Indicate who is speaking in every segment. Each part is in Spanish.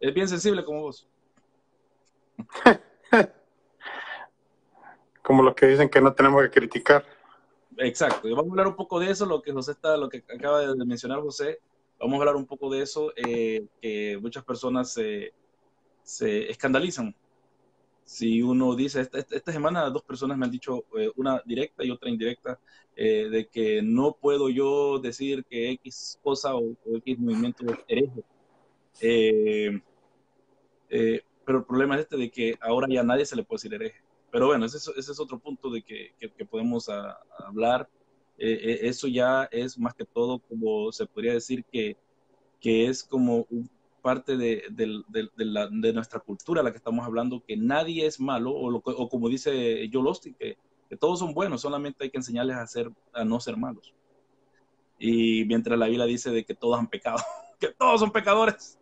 Speaker 1: Es bien sensible como vos.
Speaker 2: como los que dicen que no tenemos que criticar.
Speaker 1: Exacto, y vamos a hablar un poco de eso, lo que José está, lo que acaba de mencionar José, vamos a hablar un poco de eso, eh, que muchas personas se, se, escandalizan. Si uno dice, esta, semana dos personas me han dicho, eh, una directa y otra indirecta, eh, de que no puedo yo decir que X cosa o, X movimiento es hereje. Pero el problema es este de que ahora ya nadie se le puede decir hereje. Pero bueno, ese, ese es otro punto de que, que, podemos hablar. Eh, eh, eso ya es más que todo como se podría decir que, que es como parte de, de, de, la, de, nuestra cultura la que estamos hablando, que nadie es malo, o, o como dice Joel Austin, que, que, todos son buenos, solamente hay que enseñarles a, ser, a no ser malos. Y mientras la Biblia dice de que todos han pecado, que todos son pecadores.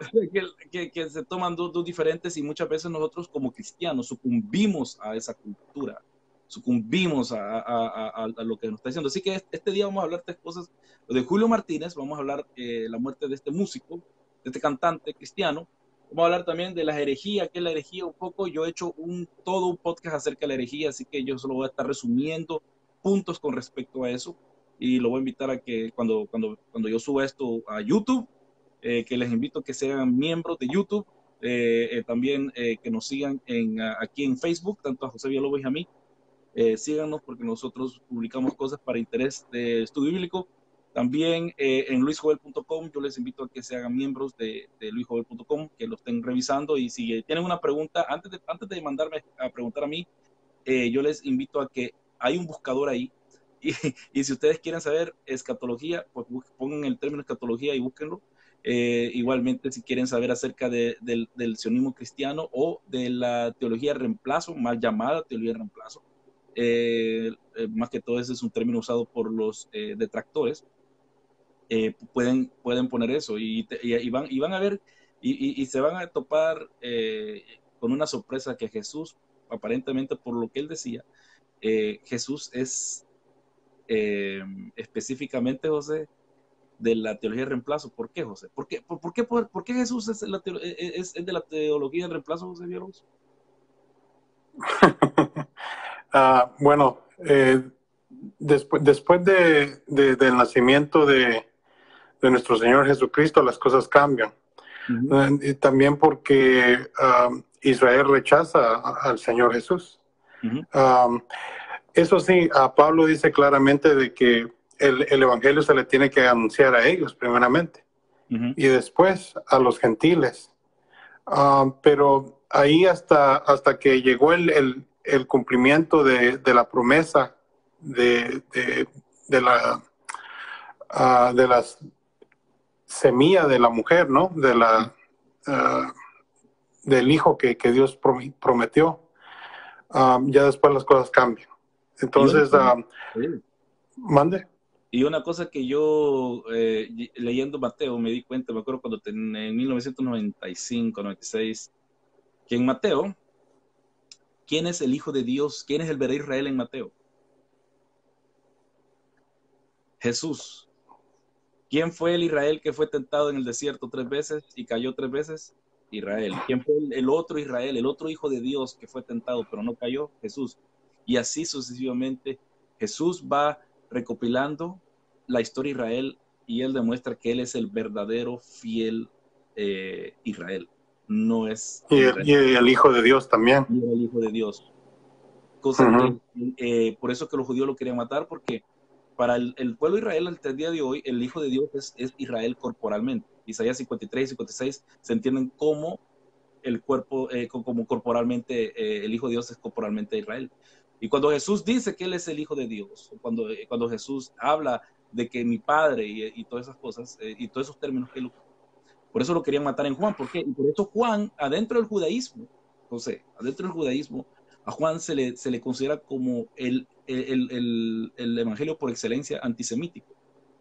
Speaker 1: que, se toman dos, diferentes y muchas veces nosotros como cristianos sucumbimos a esa cultura, sucumbimos a, lo que nos está diciendo. Así que este día vamos a hablar de cosas, de Julio Martínez, vamos a hablar eh, la muerte de este músico, de este cantante cristiano. Vamos a hablar también de la herejía, que es la herejía un poco. Yo he hecho un, todo un podcast acerca de la herejía, así que yo solo voy a estar resumiendo puntos con respecto a eso. Y lo voy a invitar a que cuando, cuando, cuando yo suba esto a YouTube, eh, que les invito a que sean miembros de YouTube, eh, eh, también que nos sigan en, aquí en Facebook, tanto a José Villalobos y a mí. síganos porque nosotros publicamos cosas para interés de estudio bíblico. También en luisjoel.com, yo les invito a que se hagan miembros de, de luisjoel.com, que lo estén revisando y si tienen una pregunta, antes de, antes de mandarme a preguntar a mí, yo les invito a que hay un buscador ahí y, y, si ustedes quieren saber escatología, pues pongan el término escatología y búsquenlo. Eh, igualmente, si quieren saber acerca del, del, sionismo cristiano o de la teología de reemplazo, mal llamada teología de reemplazo, eh, eh, más que todo ese es un término usado por los detractores, pueden, pueden poner eso y, y, van, y van a ver y, y se van a topar con una sorpresa que Jesús, aparentemente por lo que él decía, Jesús es específicamente, José, de la teología de reemplazo. ¿Por qué, José? ¿Por qué, por, qué, por, qué Jesús es, la e, e, es, de la teología de reemplazo, José Villalobos?
Speaker 2: Ah, bueno, eh, después, después de, del nacimiento de, de, nuestro Señor Jesucristo, las cosas cambian. Eh, también porque ah, Israel rechaza al Señor Jesús. Ah, eso sí, a Pablo dice claramente de que el, Evangelio se le tiene que anunciar a ellos primeramente y después a los gentiles. Ah, pero ahí hasta, hasta que llegó el, cumplimiento de, la promesa de, de, la uh, de las semilla de la mujer, ¿no? De la ah, del hijo que, Dios prometió. ya después las cosas cambian. Entonces, mande.
Speaker 1: Y una cosa que yo, eh, leyendo Mateo, me di cuenta, me acuerdo cuando en 1995, 96, que en Mateo, ¿quién es el Hijo de Dios? ¿Quién es el verdadero Israel en Mateo? Jesús. ¿Quién fue el Israel que fue tentado en el desierto tres veces y cayó tres veces? Israel. ¿Quién fue el otro Israel, el otro Hijo de Dios que fue tentado pero no cayó? Jesús. Y así sucesivamente, Jesús va recopilando la historia de Israel y él demuestra que él es el verdadero fiel eh, Israel. No es.
Speaker 2: Y el, Hijo de Dios también.
Speaker 1: Y el Hijo de Dios. Cosa eh, por eso que los judíos lo querían matar, porque para el, pueblo de Israel hasta el día de hoy, el Hijo de Dios es, Israel corporalmente. Isaías 53 y 56 se entienden como el cuerpo, eh, como corporalmente, el Hijo de Dios es corporalmente Israel. Y cuando Jesús dice que Él es el Hijo de Dios, cuando, eh, cuando Jesús habla de que mi Padre y, todas esas cosas, eh, y todos esos términos que por eso lo querían matar en Juan, ¿por qué? Y por eso Juan, adentro del judaísmo, José, adentro del judaísmo, a Juan se le, se le considera como el, el, el, evangelio por excelencia antisemítico,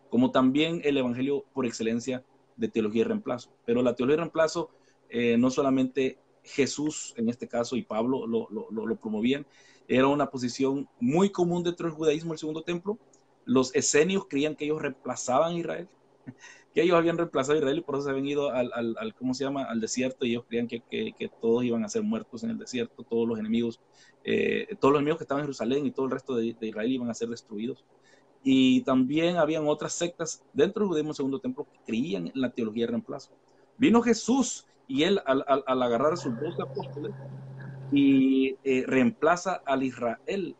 Speaker 1: como también el evangelio por excelencia de teología de reemplazo. Pero la teología de reemplazo, eh, no solamente Jesús en este caso y Pablo lo, lo, lo promovían, era una posición muy común dentro del judaísmo, el segundo templo. Los esenios creían que ellos reemplazaban a Israel. que ellos habían reemplazado a Israel y por eso se habían ido al, al, ¿cómo se llama?, al desierto y ellos creían que, que, todos iban a ser muertos en el desierto, todos los enemigos, eh, todos los enemigos que estaban en Jerusalén y todo el resto de, Israel iban a ser destruidos. Y también habían otras sectas dentro del judaísmo segundo templo que creían en la teología de reemplazo. Vino Jesús y él al, al agarrar a sus dos apóstoles y eh, reemplaza al Israel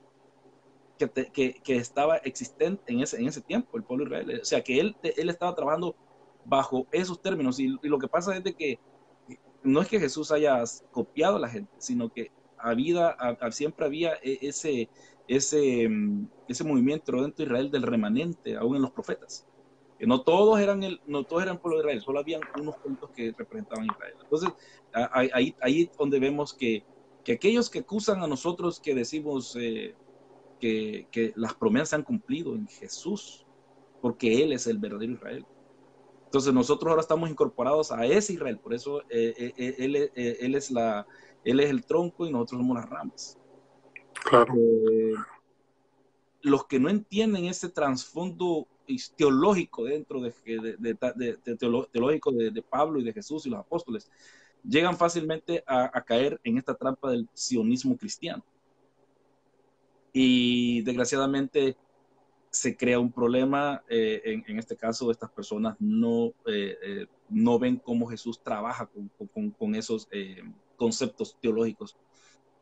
Speaker 1: que, que, estaba existente en ese, en ese tiempo, el pueblo de Israel. O sea, que él, él estaba trabajando bajo esos términos. Y, lo que pasa es de que no es que Jesús haya copiado a la gente, sino que había, siempre había e, ese, ese, mm, ese movimiento dentro de Israel del remanente, aún en los profetas. Que no todos eran el, no todos eran pueblo de Israel, solo habían unos puntos que representaban Israel. Entonces, ahí, ahí donde vemos que, que aquellos que acusan a nosotros que decimos eh, que, las promesas se han cumplido en Jesús, porque Él es el verdadero Israel. Entonces nosotros ahora estamos incorporados a ese Israel, por eso eh, eh, eh, él, él, es la, él es el tronco y nosotros somos las ramas.
Speaker 2: Claro.
Speaker 1: los que no entienden ese trasfondo teológico dentro de, teológico de, Pablo y de Jesús y los apóstoles, llegan fácilmente a, a caer en esta trampa del sionismo cristiano y desgraciadamente se crea un problema. Eh, en, este caso, estas personas no, eh, eh, no ven cómo Jesús trabaja con, con, esos conceptos teológicos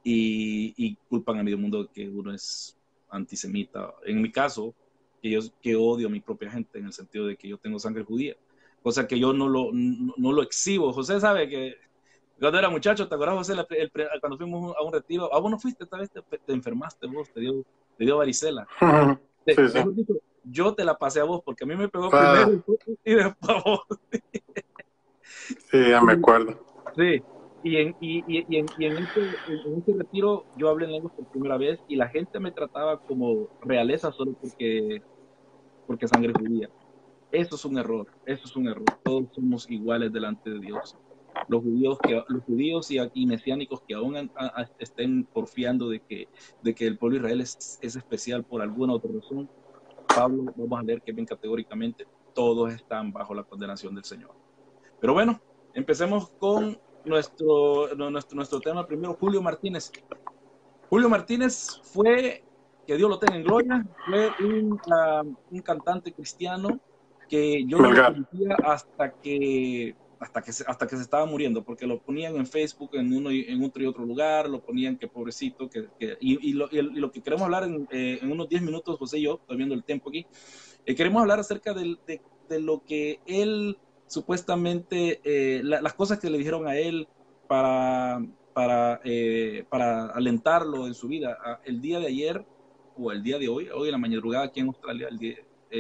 Speaker 1: y, culpan a medio mundo que uno es antisemita. En mi caso, que yo que odio a mi propia gente en el sentido de que yo tengo sangre judía, cosa que yo no lo, no lo exhibo. José sabe que cuando era muchacho, ¿te acuerdas, José, cuando fuimos a un retiro? ¿A vos no fuiste esta vez? Te, enfermaste vos, te dio, te dio varicela. sí, sí. yo te la pasé a vos porque a mí me pegó primero y después a vos.
Speaker 2: sí, ya me acuerdo.
Speaker 1: Sí, y en, y, y, en, y en, este, en este retiro yo hablé en lenguas por primera vez y la gente me trataba como realeza solo porque, porque sangre judía. Eso es un error, eso es un error. Todos somos iguales delante de Dios los judíos, que, los judíos y, mesiánicos que aún estén porfiando de que, de que el pueblo de Israel es, es especial por alguna otra razón, Pablo, vamos a leer que bien categóricamente todos están bajo la condenación del Señor. Pero bueno, empecemos con nuestro, nuestro, nuestro tema primero, Julio Martínez. Julio Martínez fue, que Dios lo tenga en gloria, fue un, ah, un cantante cristiano que yo no conocía hasta que hasta que, se, hasta que se estaba muriendo, porque lo ponían en Facebook en uno y, en otro y otro lugar, lo ponían que pobrecito, que, y, lo, y, lo, que queremos hablar en, eh, unos 10 minutos, José y yo, estoy viendo el tiempo aquí, eh, queremos hablar acerca de, de, lo que él supuestamente, eh, las cosas que le dijeron a él para, para, para alentarlo en su vida. El día de ayer, o el día de hoy, hoy en la madrugada aquí en Australia, el día,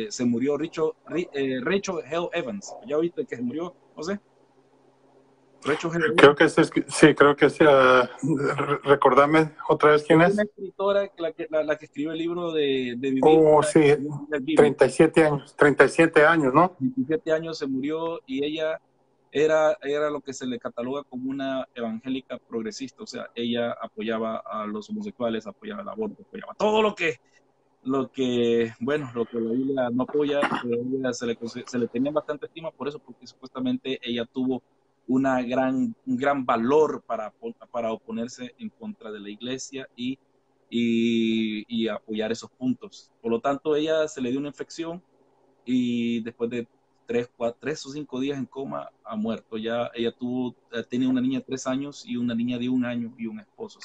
Speaker 1: se murió Rachel, Rachel Hell Evans. ¿Ya viste que se murió? no
Speaker 2: Creo que es, sí, creo que sí. recordame otra vez quién es.
Speaker 1: Una escritora, la que, la, que escribió el libro de, de vivir.
Speaker 2: Oh, sí, 37 años, 37 años, ¿no?
Speaker 1: 37 años se murió y ella era, era lo que se le cataloga como una evangélica progresista, o sea, ella apoyaba a los homosexuales, apoyaba el aborto, apoyaba todo lo que lo que, bueno, lo que la Biblia no apoya, pero se le, se le tenía bastante estima por eso, porque supuestamente ella tuvo una gran, un gran valor para, para oponerse en contra de la iglesia y, y, y, apoyar esos puntos. Por lo tanto, ella se le dio una infección y después de tres, cuatro, tres o cinco días en coma ha muerto. Ya ella tuvo, eh, tiene una niña de tres años y una niña de un año y un esposo.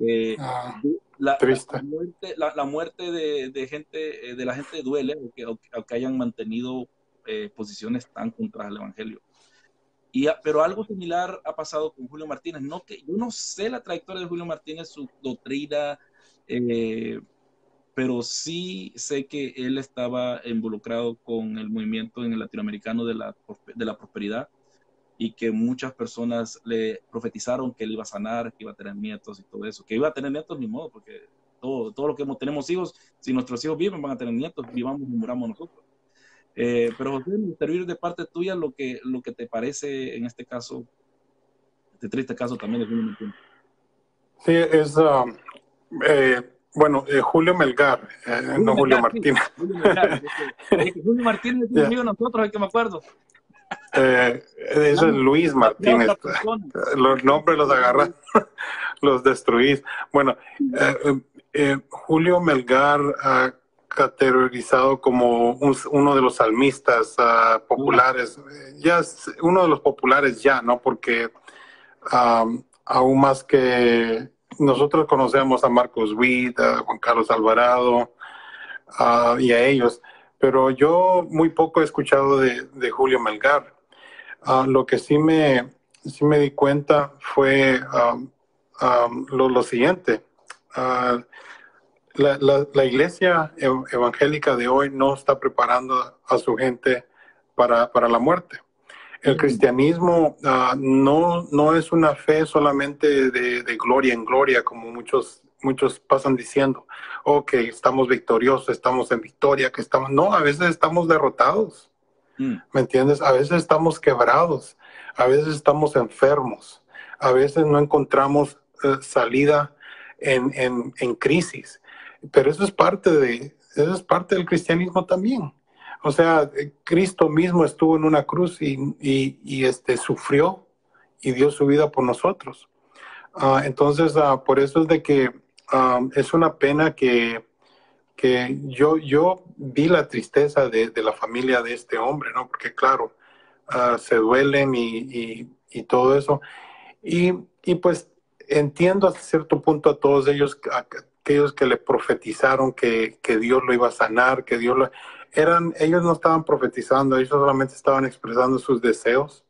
Speaker 1: Eh, ah, la, muerte, la, muerte de, de, gente, eh, de la gente duele, aunque, aunque hayan mantenido eh, posiciones tan contra el Evangelio. Y, pero algo similar ha pasado con Julio Martínez. No que, yo no sé la trayectoria de Julio Martínez, su doctrina, pero sí sé que él estaba involucrado con el movimiento en el latinoamericano de la, de la prosperidad y que muchas personas le profetizaron que él iba a sanar, que iba a tener nietos y todo eso, que iba a tener nietos ni modo, porque todo, todo lo que tenemos hijos, si nuestros hijos viven, van a tener nietos, vivamos y muramos nosotros. Eh, pero José, gustaría de parte tuya lo que, lo que te parece en este caso, este triste caso también de
Speaker 2: Sí, es, um, eh, bueno, eh, Julio Melgar, eh, no Julio Martínez.
Speaker 1: Julio, Martínez es amigo de nosotros, es que me acuerdo.
Speaker 2: Eh, eso es Luis Martínez. Los nombres los agarran, los destruís. Bueno, Julio Melgar ha categorizado como uno de los salmistas ah, populares, ya es uno de los populares ya, ¿no? Porque aún más que nosotros conocemos a Marcos Witt, a Juan Carlos Alvarado y a ellos, pero yo muy poco he escuchado de, Julio Melgar. Ah, lo que sí me, sí me di cuenta fue lo, siguiente. Ah, la, iglesia evangélica de hoy no está preparando a su gente para, para la muerte. El cristianismo ah, no, no es una fe solamente de, gloria en gloria, como muchos, muchos pasan diciendo, oh, que estamos victoriosos, estamos en victoria, que estamos... No, a veces estamos derrotados, mm. ¿me entiendes? A veces estamos quebrados, a veces estamos enfermos, a veces no encontramos eh, salida en, en, en crisis, pero eso es parte de, eso es parte del cristianismo también. O sea, Cristo mismo estuvo en una cruz y, este, sufrió y dio su vida por nosotros. Ah, entonces, ah, por eso es de que ah, es una pena que, que yo, yo vi la tristeza de, la familia de este hombre, ¿no? Porque claro, se duelen y, todo eso. Y, pues entiendo hasta cierto punto a todos ellos, aquellos que le profetizaron que, que Dios lo iba a sanar, que Dios lo eran, ellos no estaban profetizando, ellos solamente estaban expresando sus deseos,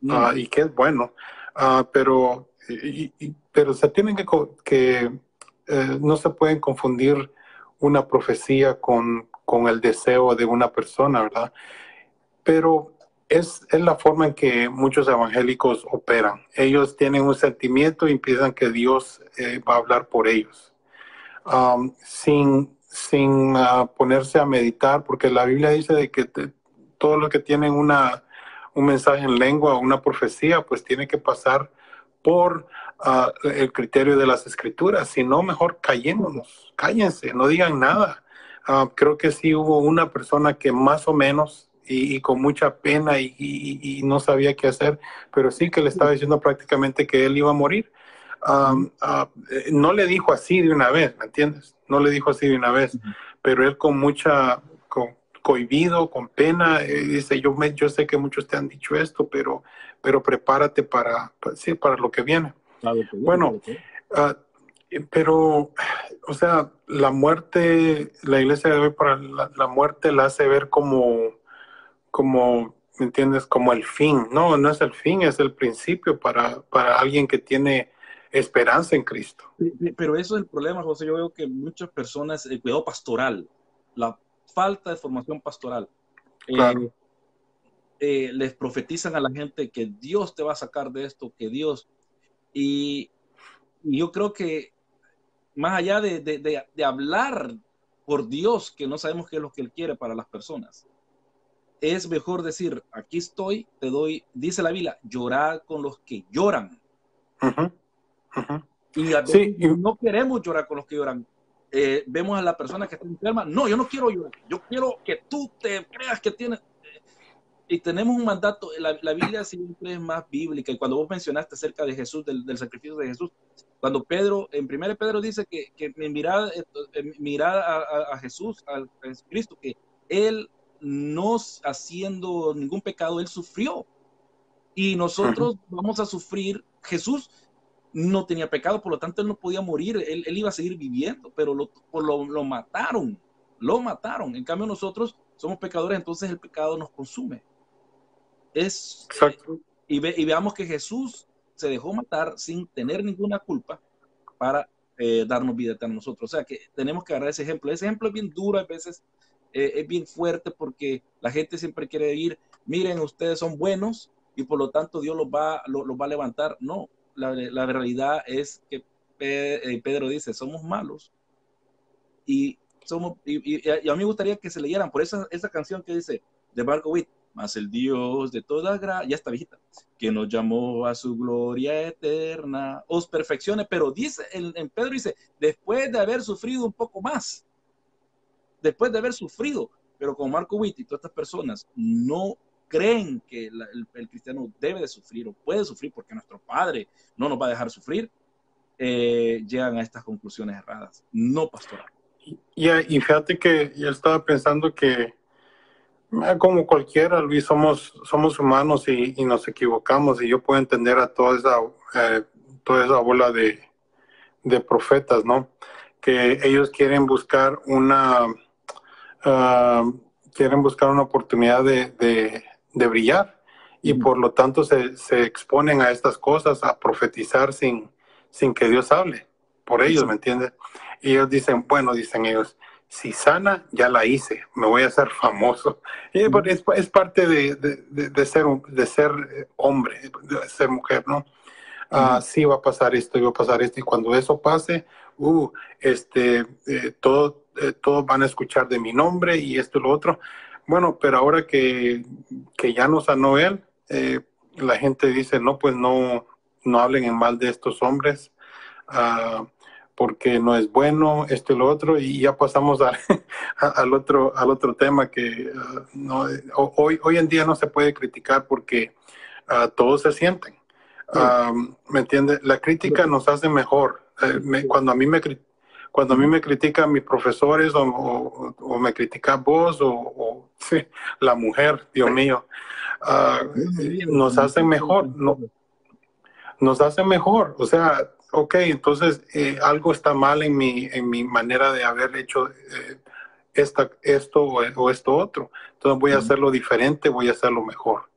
Speaker 2: mm. ah, y que es bueno, ah, pero, pero se tienen que, que eh, no se pueden confundir una profecía con, con, el deseo de una persona, ¿verdad? Pero es, es, la forma en que muchos evangélicos operan. Ellos tienen un sentimiento y piensan que Dios eh, va a hablar por ellos. Um, sin, sin ah, ponerse a meditar, porque la Biblia dice de que todo lo que tienen una, un mensaje en lengua o una profecía, pues tiene que pasar por ah, el criterio de las escrituras, si no, mejor callémonos, cállense, no digan nada. Ah, creo que sí hubo una persona que más o menos y, con mucha pena y, y, no sabía qué hacer, pero sí que le estaba diciendo prácticamente que él iba a morir. Eh, no le dijo así de una vez, ¿me entiendes? No le dijo así de una vez, pero él con mucha, con, cohibido, con pena, eh, dice, yo, me, yo sé que muchos te han dicho esto, pero, pero prepárate para, sí, para lo que viene. bueno, ah, pero, o sea, la muerte, la iglesia para la, muerte la hace ver como, como, ¿me entiendes? Como el fin. No, no es el fin, es el principio para, para alguien que tiene esperanza en Cristo.
Speaker 1: Pero eso es el problema, José. Yo veo que muchas personas, el cuidado pastoral, la falta de formación pastoral, eh, eh, les profetizan a la gente que Dios te va a sacar de esto, que Dios. Y, yo creo que más allá de, de, hablar por Dios, que no sabemos qué es lo que Él quiere para las personas, es mejor decir, aquí estoy, te doy, dice la Biblia, llorar con los que lloran. Y a no queremos llorar con los que lloran. Eh, vemos a la persona que está enferma. No, yo no quiero llorar. Yo quiero que tú te creas que tienes. y tenemos un mandato. La, la, Biblia siempre es más bíblica. Y cuando vos mencionaste acerca de Jesús, del, del sacrificio de Jesús, cuando Pedro, en 1 Pedro dice que, que mirad, mirad a, a, Jesús, a, Jesucristo, que él no haciendo ningún pecado, él sufrió. Y nosotros vamos a sufrir. Jesús no tenía pecado, por lo tanto él no podía morir, él, iba a seguir viviendo, pero lo, lo, mataron, lo mataron. En cambio nosotros somos pecadores, entonces el pecado nos consume. Es, Y, y, veamos que Jesús se dejó matar sin tener ninguna culpa para eh, darnos vida a nosotros. O sea que tenemos que agarrar ese ejemplo. Ese ejemplo es bien duro, a veces eh, es bien fuerte porque la gente siempre quiere decir, miren, ustedes son buenos y por lo tanto Dios los va, los va a levantar. No, la, realidad es que eh, Pedro dice, somos malos. Y, somos, y, a mí me gustaría que se leyeran por esa, esa canción que dice de Marco Witt, mas el Dios de toda gracia, ya está viejita, que nos llamó a su gloria eterna, os perfeccione, pero dice, en, Pedro dice, después de haber sufrido un poco más, después de haber sufrido, pero con Marco Witt y todas estas personas no creen que el, cristiano debe de sufrir o puede sufrir porque nuestro Padre no nos va a dejar sufrir, eh, llegan a estas conclusiones erradas. No, pastor.
Speaker 2: Y, y fíjate que yo estaba pensando que eh, como cualquiera, Luis, somos, somos humanos y, nos equivocamos y yo puedo entender a toda esa, eh, toda esa bola de, profetas, ¿no? Que ellos quieren buscar una, ah, quieren buscar una oportunidad de, brillar y por lo tanto se, exponen a estas cosas, a profetizar sin, sin que Dios hable por ellos, ¿me entiendes? Y ellos dicen, bueno, dicen ellos, si sana, ya la hice, me voy a hacer famoso. Y es, es parte de, de, ser, de ser eh, hombre, de ser mujer, ¿no? Ah, sí va a pasar esto y va a pasar esto, y cuando eso pase, uh, este, eh, todo, eh, todos van a escuchar de mi nombre y esto y lo otro. Bueno, pero ahora que, que ya no sanó él, la gente dice, no, pues no, no hablen en mal de estos hombres. Uh, porque no es bueno, esto y lo otro, y ya pasamos al, otro, al otro tema que uh, no, hoy, hoy en día no se puede criticar porque uh, todos se sienten. ¿Me entiende? La crítica nos hace mejor. Eh, cuando a mí me cuando a mí me critican mis profesores o, o, me critica vos o, la mujer, Dios mío, uh, nos hacen mejor. No, nos hace mejor. O sea, ok, entonces eh, algo está mal en mi, en mi manera de haber hecho eh, esta, esto o, esto otro. Entonces voy a hacerlo diferente, voy a hacerlo mejor.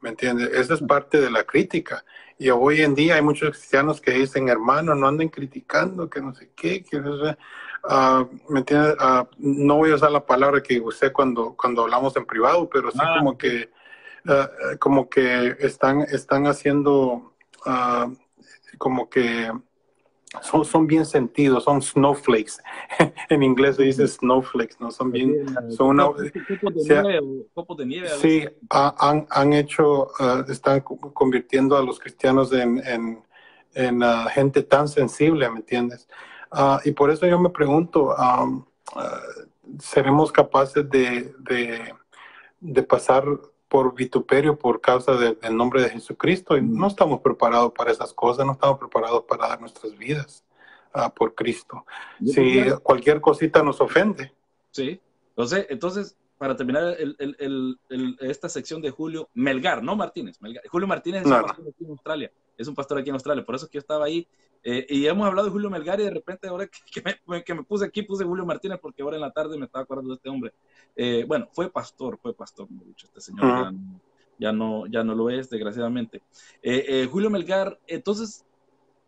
Speaker 2: ¿Me entiendes? Esa es parte de la crítica. Y hoy en día hay muchos cristianos que dicen, hermano, no anden criticando, que no sé qué, que no sé. Uh, ¿Me entiendes? Uh, no voy a usar la palabra que usé cuando, cuando hablamos en privado, pero sí ah, como que uh, como que están, están haciendo como que son, son bien sentidos, son snowflakes. en inglés se dice snowflakes, ¿no? Son bien, son una... Copos de nieve. Sí, han, han hecho, uh, están convirtiendo a los cristianos en, en, en uh, gente tan sensible, ¿me entiendes? Uh, y por eso yo me pregunto, um, ¿seremos capaces de, de, de pasar por vituperio por causa del nombre de Jesucristo y no estamos preparados para esas cosas, no estamos preparados para dar nuestras vidas uh, por Cristo. Si cualquier cosita nos ofende.
Speaker 1: Sí, entonces, entonces para terminar el, el, el, esta sección de Julio Melgar, no Martínez, Julio Martínez es aquí en Australia, es un pastor aquí en Australia, por eso es que yo estaba ahí eh, y hemos hablado de Julio Melgar y de repente ahora que, me, que, me, puse aquí puse Julio Martínez porque ahora en la tarde me estaba acordando de este hombre. Eh, bueno, fue pastor, fue pastor, dicho, este señor ya, no, ya, no, lo es, desgraciadamente. Eh, eh, Julio Melgar, entonces,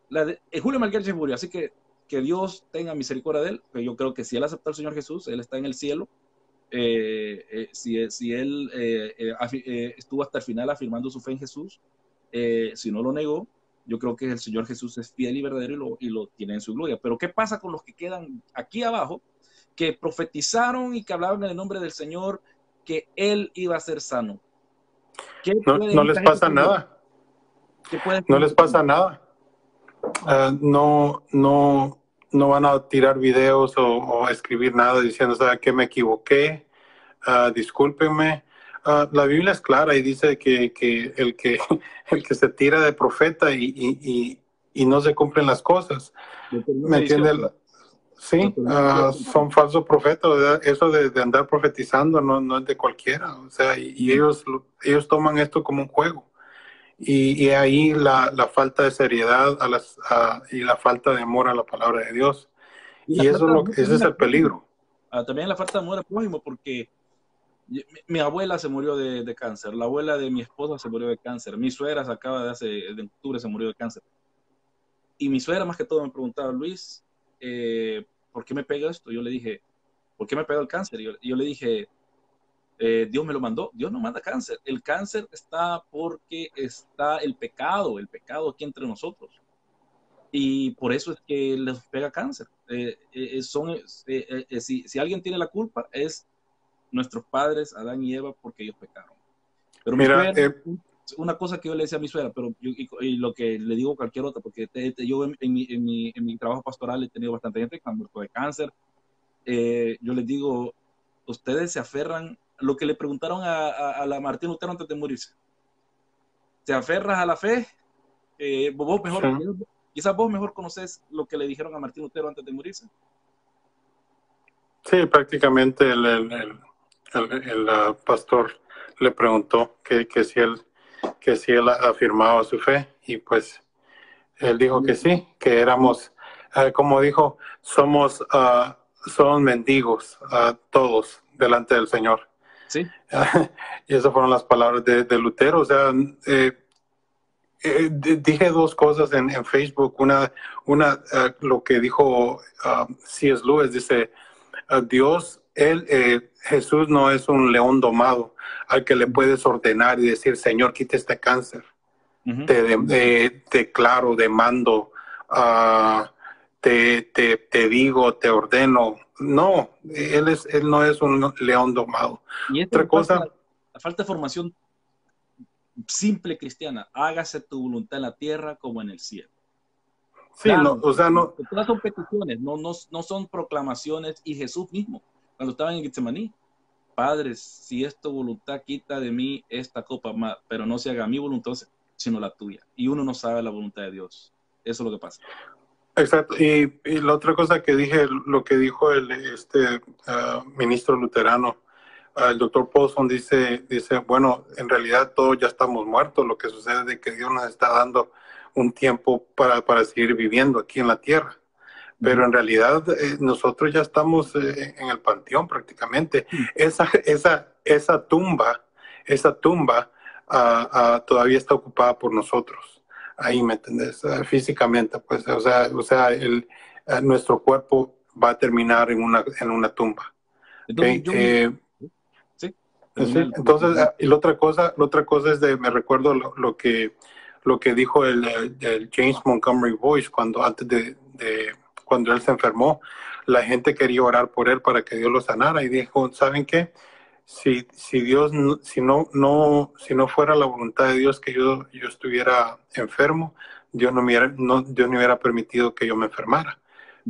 Speaker 1: la Julio Melgar ya murió, así que que Dios tenga misericordia de él, que yo creo que si él aceptó al Señor Jesús, él está en el cielo. si, si él estuvo hasta el final afirmando su fe en Jesús, si no lo negó, yo creo que el Señor Jesús es fiel y verdadero y lo, y lo tiene en su gloria. Pero ¿qué pasa con los que quedan aquí abajo? que profetizaron y que hablaban en el nombre del Señor que Él iba a ser sano.
Speaker 2: No, les pasa nada. No les pasa nada. no, no, no van a tirar videos o, escribir nada diciendo, ¿sabe que me equivoqué? Uh, discúlpenme. Ah, la Biblia es clara y dice que, que, el, que el que se tira de profeta y, y, y, no se cumplen las cosas. ¿Me entiendes? Sí, uh, son falsos profetas, eso de, andar profetizando no, no, es de cualquiera, o sea, y, ellos, ellos toman esto como un juego. Y, y ahí la, la, falta de seriedad a las, y la falta de amor a la palabra de Dios. Y, eso lo, ese es el peligro.
Speaker 1: Ah, también la falta de amor al prójimo, porque mi, abuela se murió de, de, cáncer, la abuela de mi esposa se murió de cáncer, mi suegra se acaba de hace, de octubre se murió de cáncer. Y mi suegra más que todo me preguntaba, Luis, eh, ¿por qué me pega esto? Yo le dije, ¿por qué me pega el cáncer? Yo, yo le dije, eh, Dios me lo mandó, Dios no manda cáncer. El cáncer está porque está el pecado, el pecado aquí entre nosotros. Y por eso es que les pega cáncer. Eh, son, si, si alguien tiene la culpa, es nuestros padres, Adán y Eva, porque ellos pecaron. Pero Mira, eh, una cosa que yo le decía a mi suegra, pero y, lo que le digo a cualquier otra, porque yo en, mi, en, mi, en, mi, trabajo pastoral he tenido bastante gente que ha muerto de cáncer. Eh, yo les digo, ustedes se aferran, lo que le preguntaron a, a, la Martín Lutero antes de morirse. ¿Te aferras a la fe? Eh, vos mejor, quizás vos mejor conoces lo que le dijeron a Martín Lutero antes de morirse.
Speaker 2: Sí, prácticamente el, el, el, uh, pastor le preguntó que, que, si él, que si él afirmaba su fe y pues él dijo que sí, que éramos, uh, como dijo, somos, uh, somos mendigos todos delante del Señor.
Speaker 1: Sí.
Speaker 2: y esas fueron las palabras de, de Lutero. O sea, eh, eh, dije dos cosas en, en, Facebook. Una, una lo que dijo C.S. Lewis, dice, Dios, él, eh, Jesús no es un león domado al que le puedes ordenar y decir, Señor, quite este cáncer. te, de, declaro, demando, uh, te, te, te, digo, te ordeno. No, él, es, él no es un león domado.
Speaker 1: Y otra cosa... la falta de formación simple cristiana, hágase tu voluntad en la tierra como en el cielo.
Speaker 2: Sí, no, o sea, no.
Speaker 1: Todas son peticiones, no, no, no son proclamaciones. Y Jesús mismo, cuando estaba en Getsemaní, Padre, si es tu voluntad, quita de mí esta copa, pero no se haga mi voluntad, sino la tuya. Y uno no sabe la voluntad de Dios. Eso es lo que pasa.
Speaker 2: Exacto. Y, la otra cosa que dije, lo que dijo el este ah, ministro luterano, ah, el doctor Paulson dice, dice, bueno, en realidad todos ya estamos muertos. Lo que sucede es que Dios nos está dando un tiempo para, para seguir viviendo aquí en la tierra. Pero en realidad eh, nosotros ya estamos eh, en el panteón prácticamente. Esa, esa, esa tumba, esa tumba ah, ah, todavía está ocupada por nosotros. Ahí, ¿me entendés? Ah, físicamente, pues, o sea, o sea el, nuestro cuerpo va a terminar en una, en una tumba. Entonces, sí. Entonces, y la otra cosa, la otra cosa es de, me recuerdo lo que lo que dijo el, James Montgomery Boyce cuando antes de, cuando él se enfermó, la gente quería orar por él para que Dios lo sanara y dijo, ¿saben qué? Si, si Dios, si no, no, si no fuera la voluntad de Dios que yo, yo estuviera enfermo, Dios no, me hubiera, no, Dios no hubiera permitido que yo me enfermara.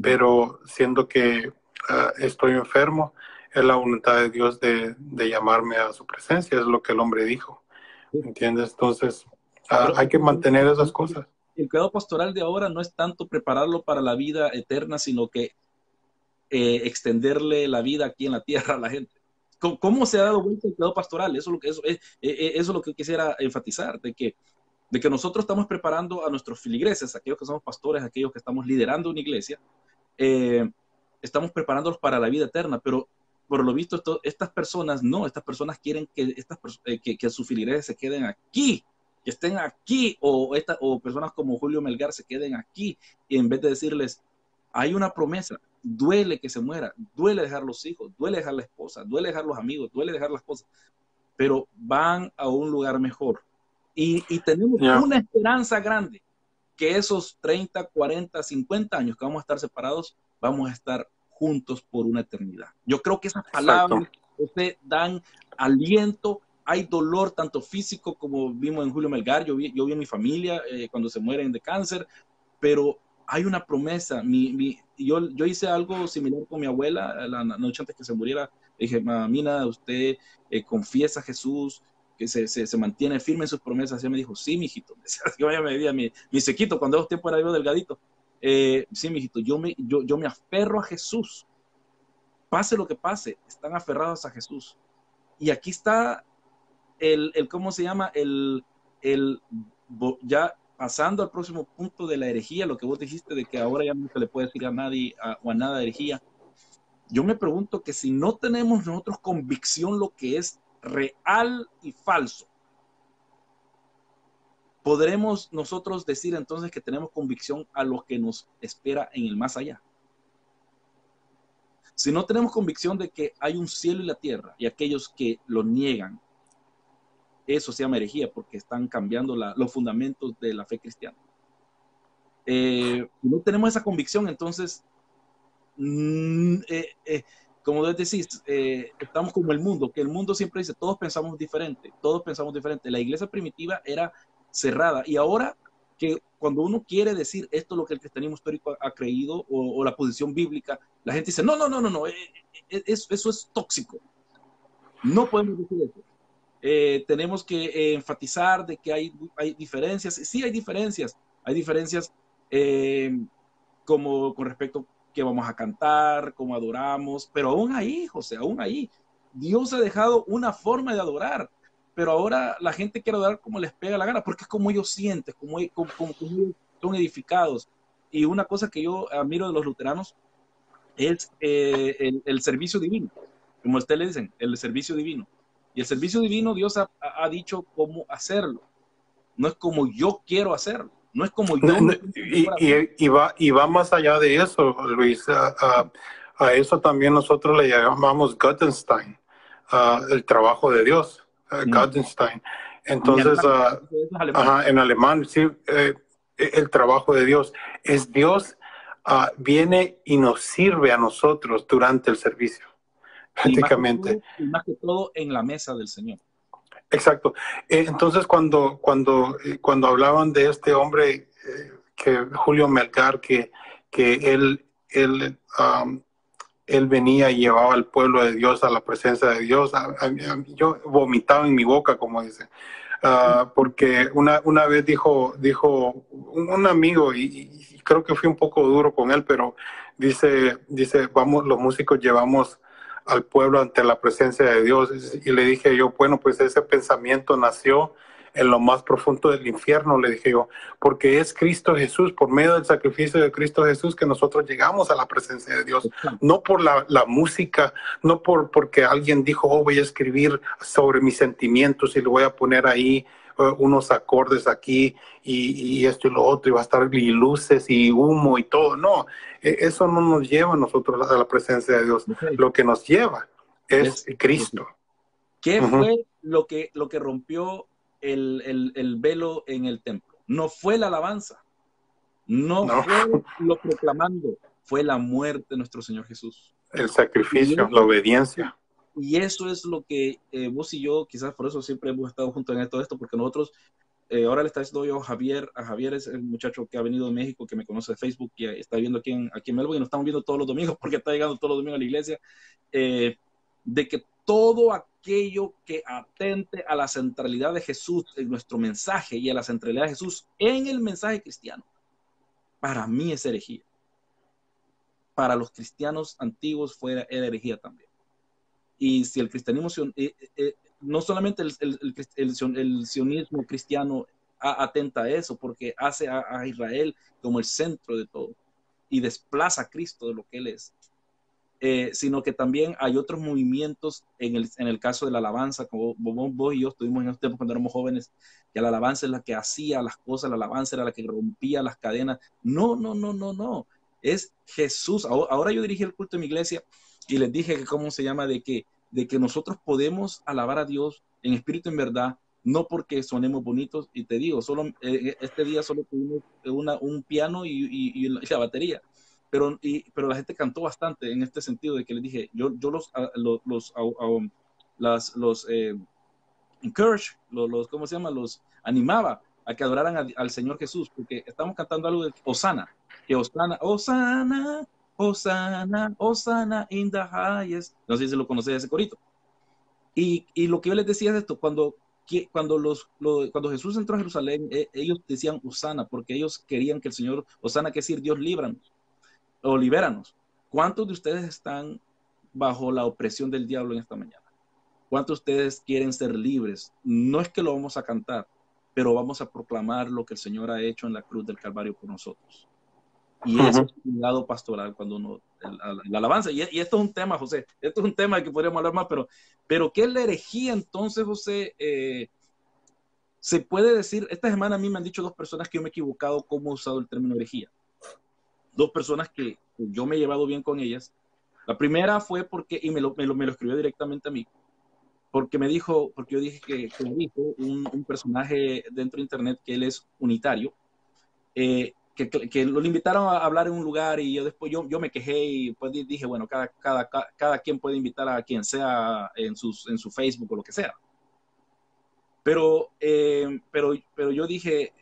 Speaker 2: Pero siendo que ah, estoy enfermo, es la voluntad de Dios de, de llamarme a su presencia, es lo que el hombre dijo. ¿Entiendes? Entonces, Ah, hay que mantener esas cosas.
Speaker 1: El cuidado pastoral de ahora no es tanto prepararlo para la vida eterna, sino que eh, extenderle la vida aquí en la tierra a la gente. ¿Cómo, se ha dado vuelta el cuidado pastoral? Eso es lo que, es, eh, eh, eso es lo que quisiera enfatizar, de que, de que nosotros estamos preparando a nuestros filigreses, aquellos que somos pastores, aquellos que estamos liderando una iglesia, estamos preparándolos para la vida eterna, pero por lo visto estas personas no, estas personas quieren que, estas, que, que sus filigreses se queden aquí que estén aquí o, esta, o personas como Julio Melgar se queden aquí y en vez de decirles, hay una promesa, duele que se muera, duele dejar los hijos, duele dejar la esposa, duele dejar los amigos, duele dejar las cosas, pero van a un lugar mejor. Y, y tenemos una esperanza grande, que esos 30, 40, 50 años que vamos a estar separados, vamos a estar juntos por una eternidad. Yo creo que esas palabras usted dan aliento hay dolor tanto físico como vimos en Julio Melgar, yo vi, yo vi a mi familia eh, cuando se mueren de cáncer, pero hay una promesa. Mi, yo, yo hice algo similar con mi abuela la noche antes que se muriera. dije, mamina, usted eh, confiesa a Jesús, que se, se, se, mantiene firme en sus promesas. Ella me dijo, sí, mijito. Yo me decía, mi, mi sequito, cuando es tiempo era yo delgadito. Eh, sí, mijito, yo me, yo, yo me aferro a Jesús. Pase lo que pase, están aferrados a Jesús. Y aquí está el, el ¿cómo se llama? El, el, ya pasando al próximo punto de la herejía, lo que vos dijiste de que ahora ya no se le puede decir a nadie o a nada de herejía. Yo me pregunto que si no tenemos nosotros convicción lo que es real y falso, podremos nosotros decir entonces que tenemos convicción a lo que nos espera en el más allá. Si no tenemos convicción de que hay un cielo y la tierra y aquellos que lo niegan eso se llama herejía porque están cambiando los fundamentos de la fe cristiana. Eh, no tenemos esa convicción, entonces, mm, eh, eh, como decís, eh, estamos como el mundo, que el mundo siempre dice, todos pensamos diferente, todos pensamos diferente. La iglesia primitiva era cerrada y ahora que cuando uno quiere decir esto es lo que el cristianismo histórico ha, creído o, la posición bíblica, la gente dice, no, no, no, no, no, eh, eh, eso, eso es tóxico. No podemos decir eso. Tenemos que enfatizar de que hay, hay diferencias. Sí hay diferencias. Hay diferencias como con respecto que vamos a cantar, cómo adoramos, pero aún ahí, José, aún ahí, Dios ha dejado una forma de adorar, pero ahora la gente quiere adorar como les pega la gana, porque es como ellos sienten, como, como, como, son edificados. Y una cosa que yo admiro de los luteranos es eh, el, el, servicio divino, como ustedes le dicen, el servicio divino. Y el servicio divino Dios ha, ha dicho cómo hacerlo. No es como yo quiero hacerlo. No es como yo.
Speaker 2: y, va, y va más allá de eso, Luis. A, eso también nosotros le llamamos Gottenstein, el trabajo de Dios, mm. Gottenstein. Entonces, en alemán, sí, eh, el trabajo de Dios. Es Dios viene y nos sirve a nosotros durante el servicio, prácticamente.
Speaker 1: y más que todo en la mesa del Señor.
Speaker 2: Exacto. Eh, entonces, cuando, cuando, eh, cuando hablaban de este hombre, eh, que Julio Melgar, que, que él, él, él venía y llevaba al pueblo de Dios a la presencia de Dios, yo vomitaba en mi boca, como dice. Ah, porque una, una vez dijo, dijo un, amigo, y, y, creo que fui un poco duro con él, pero dice, dice, vamos, los músicos llevamos al pueblo ante la presencia de Dios. Y le dije yo, bueno, pues ese pensamiento nació en lo más profundo del infierno, le dije yo, porque es Cristo Jesús, por medio del sacrificio de Cristo Jesús, que nosotros llegamos a la presencia de Dios, no por la, música, no por porque alguien dijo, oh, voy a escribir sobre mis sentimientos y lo voy a poner ahí eh, unos acordes aquí y, esto y lo otro, y va a estar y luces y humo y todo. No, e, eso no nos lleva a nosotros a la presencia de Dios. Lo que nos lleva es, Cristo.
Speaker 1: ¿Qué fue lo que, lo que rompió el, el, velo en el templo? No fue la alabanza, no, fue lo proclamando, fue la muerte de nuestro Señor Jesús.
Speaker 2: El sacrificio, la obediencia.
Speaker 1: Y eso es lo que eh, vos y yo, quizás por eso siempre hemos estado juntos en todo esto, porque nosotros, eh, ahora le está diciendo yo a Javier, a Javier es el muchacho que ha venido de México, que me conoce de Facebook, y está viendo aquí en, aquí en Melbourne, y nos estamos viendo todos los domingos, porque está llegando todos los domingos a la iglesia, eh, de que todo aquello que atente a la centralidad de Jesús en nuestro mensaje y a la centralidad de Jesús en el mensaje cristiano, para mí es herejía. Para los cristianos antiguos fue herejía también. Y si el cristianismo, eh, eh, eh, no solamente el, el, sionismo cristiano atenta a eso, porque hace a, Israel como el centro de todo y desplaza a Cristo de lo que Él es, sino que también hay otros movimientos en el, en el caso de la alabanza, como vos, y yo estuvimos en esos tiempos cuando éramos jóvenes, que la alabanza es la que hacía las cosas, la alabanza era la que rompía las cadenas. No, no, no, no, no. Es Jesús. Ahora, ahora yo dirigí el culto en mi iglesia y les dije que cómo se llama, de que, de que nosotros podemos alabar a Dios en espíritu en verdad, no porque sonemos bonitos, y te digo, solo eh, este día solo tuvimos una, un piano y, y, la batería, pero, y, pero la gente cantó bastante en este sentido de que les dije, yo, yo los, los, los, las, los eh, encourage, los, los, ¿cómo se llama? Los animaba a que adoraran al Señor Jesús, porque estamos cantando algo de Osana, que Osana, Osana, Osana, Osana in. No sé si lo conocéis ese corito. Y, y, lo que yo les decía es esto, cuando, cuando, los, cuando Jesús entró a Jerusalén, e, ellos decían Osana, porque ellos querían que el Señor, Osana, que decir Dios líbranos o libéranos. ¿Cuántos de ustedes están bajo la opresión del diablo en esta mañana? ¿Cuántos de ustedes quieren ser libres? No es que lo vamos a cantar, pero vamos a proclamar lo que el Señor ha hecho en la cruz del Calvario por nosotros. Y es un lado pastoral cuando uno, la, alabanza. Y, esto es un tema, José, esto es un tema que podríamos hablar más, pero, pero ¿qué es la herejía entonces, José? Eh, se puede decir, esta semana a mí me han dicho dos personas que yo me he equivocado cómo he usado el término herejía. Dos personas que, yo me he llevado bien con ellas. La primera fue porque, y me lo, me lo, me lo escribió directamente a mí, porque me dijo, porque yo dije que, que me dijo un, un, personaje dentro de Internet que él es unitario, eh, que, que, lo invitaron a hablar en un lugar y yo después yo, yo me quejé y pues dije, bueno, cada, cada, cada quien puede invitar a quien sea en, sus, en su Facebook o lo que sea. Pero, eh, pero, pero yo dije,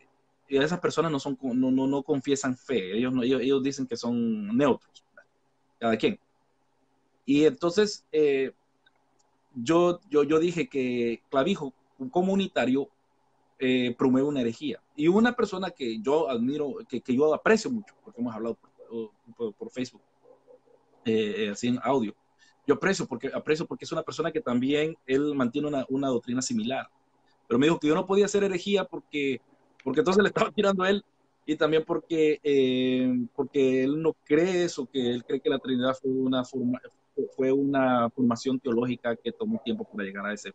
Speaker 1: esas personas no, son, no, no, no confiesan fe, ellos, ellos, ellos, dicen que son neutros, cada quien. Y entonces eh, yo, yo, yo dije que clavijo comunitario eh, promueve una herejía. Y una persona que yo admiro, que, que yo aprecio mucho, porque hemos hablado por, por, Facebook, eh, así en audio, yo aprecio porque, aprecio porque es una persona que también él mantiene una, una doctrina similar. Pero me dijo que yo no podía hacer herejía porque porque entonces le estaba tirando a él y también porque, eh, porque él no cree eso, que él cree que la Trinidad fue una, fue una formación teológica que tomó tiempo para llegar a, ese,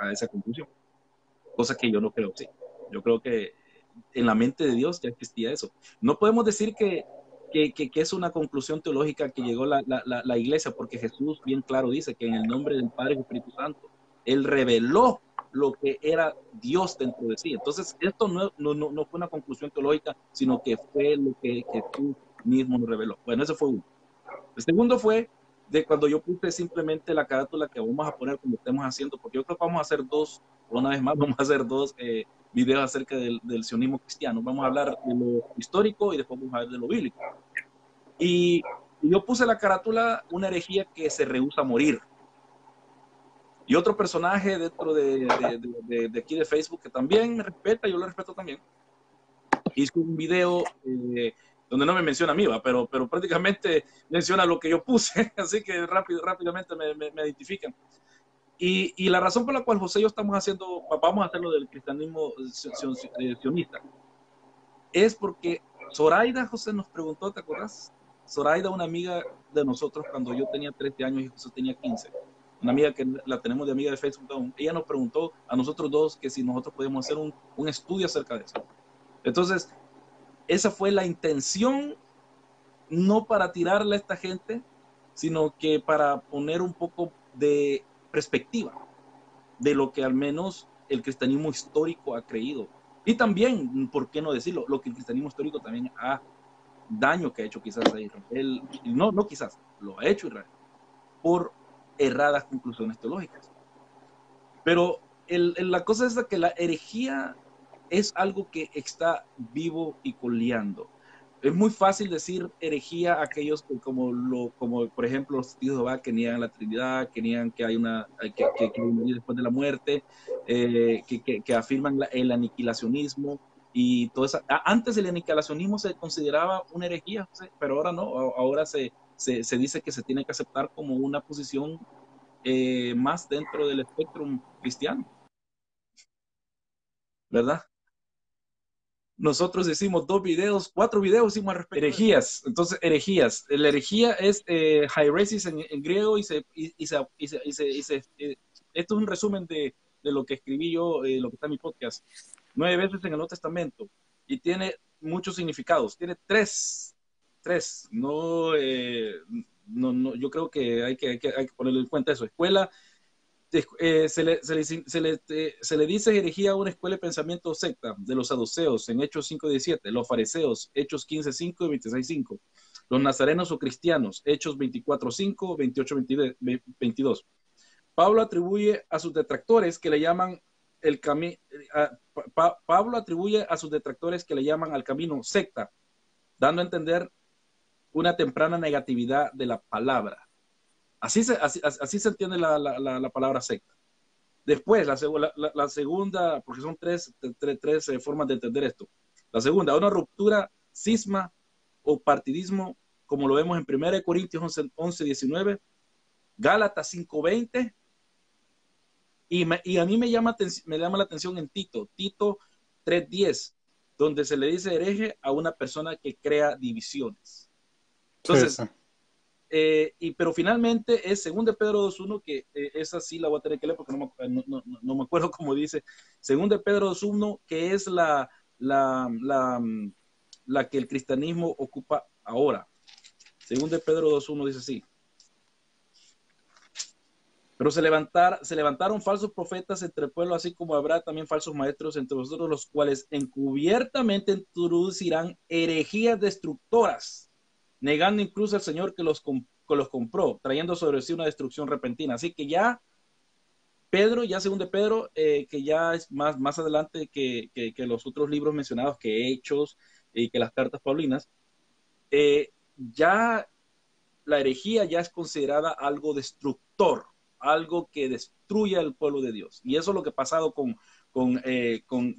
Speaker 1: a, esa conclusión. Cosa que yo no creo, sí. Yo creo que en la mente de Dios ya existía eso. No podemos decir que, que, que, es una conclusión teológica que llegó la, la, la, iglesia, porque Jesús bien claro dice que en el nombre del Padre y Espíritu Santo, Él reveló lo que era Dios dentro de sí. Entonces, esto no, no, no fue una conclusión teológica, sino que fue lo que, que tú mismo nos reveló. Bueno, ese fue uno. El segundo fue de cuando yo puse simplemente la carátula que vamos a poner como estemos haciendo, porque yo creo que vamos a hacer dos, una vez más, vamos a hacer dos eh, videos acerca del, del, sionismo cristiano. Vamos a hablar de lo histórico y después vamos a hablar de lo bíblico. Y, yo puse la carátula una herejía que se rehúsa a morir. Y otro personaje dentro de, de, de, aquí de Facebook que también me respeta, yo lo respeto también, hizo un video eh, donde no me menciona a mí. Pero, pero prácticamente menciona lo que yo puse, así que rápido, rápidamente me, me, identifican. Y, y, la razón por la cual José y yo estamos haciendo, vamos a hacer lo del cristianismo eh, sionista, es porque Zoraida José nos preguntó, ¿te acuerdas? Zoraida, una amiga de nosotros cuando yo tenía 13 años y José tenía 15 una amiga que la tenemos de amiga de Facebook, ella nos preguntó a nosotros dos que si nosotros podíamos hacer un, un estudio acerca de eso. Entonces, esa fue la intención, no para tirarle a esta gente, sino que para poner un poco de perspectiva de lo que al menos el cristianismo histórico ha creído. Y también, ¿por qué no decirlo? Lo que el cristianismo histórico también ha daño que ha hecho quizás a Israel. No, no quizás, lo ha hecho Israel. Por erradas conclusiones teológicas. Pero la cosa es que la herejía es algo que está vivo y coleando. Es muy fácil decir herejía a aquellos que como, lo, como por ejemplo los testigos de Jehová que niegan la Trinidad, que niegan que hay una que, que, después de la muerte, eh, que, que, afirman el aniquilacionismo y todo eso. Antes el aniquilacionismo se consideraba una herejía, pero ahora no, ahora se, se, se, dice que se tiene que aceptar como una posición eh, más dentro del espectro cristiano. ¿Verdad? Nosotros hicimos dos videos, cuatro videos hicimos al respecto. Herejías, entonces herejías. La herejía es eh, en, en, griego y se, y, y se, y se, y se eh, esto es un resumen de, de, lo que escribí yo, eh, lo que está en mi podcast. Nueve veces en el Nuevo Testamento y tiene muchos significados. Tiene tres tres. No, eh, no, no, yo creo que hay que, hay que, hay que ponerle en cuenta eso. Escuela, eh, se, le, se, le, eh, se, le, dice herejía a una escuela de pensamiento secta de los saduceos en Hechos 5.17, los fariseos, Hechos 15.5 y 26.5, los nazarenos o cristianos, Hechos 24.5, 28.22. Pablo atribuye a sus detractores que le llaman el camino, Pablo atribuye a sus detractores que le llaman al camino secta, dando a entender una temprana negatividad de la palabra. Así se, así, así se entiende la, la, la, palabra secta. Después, la, segunda, porque son tres, tres, tres eh, formas de entender esto. La segunda, una ruptura, cisma o partidismo, como lo vemos en 1 Corintios 11, 11 19, Gálatas 5, 20, y, y, a mí me llama, me llama la atención en Tito, Tito 3.10, donde se le dice hereje a una persona que crea divisiones. Entonces, eh, y, pero finalmente es según de Pedro 2.1, que eh, esa sí la voy a tener que leer porque no me, no, no, me acuerdo cómo dice, según de Pedro 2.1, que es la, la, la, la, que el cristianismo ocupa ahora. Según de Pedro 2.1 dice así. Pero se, levantar, se levantaron falsos profetas entre el pueblo, así como habrá también falsos maestros entre vosotros, los cuales encubiertamente introducirán herejías destructoras, negando incluso al Señor que los, que los compró, trayendo sobre sí una destrucción repentina. Así que ya Pedro, ya según de Pedro, eh, que ya es más, más adelante que, que, los otros libros mencionados, que Hechos y que las cartas paulinas, eh, ya la herejía ya es considerada algo destructor, algo que destruye al pueblo de Dios. Y eso es lo que ha pasado con, con, eh, con,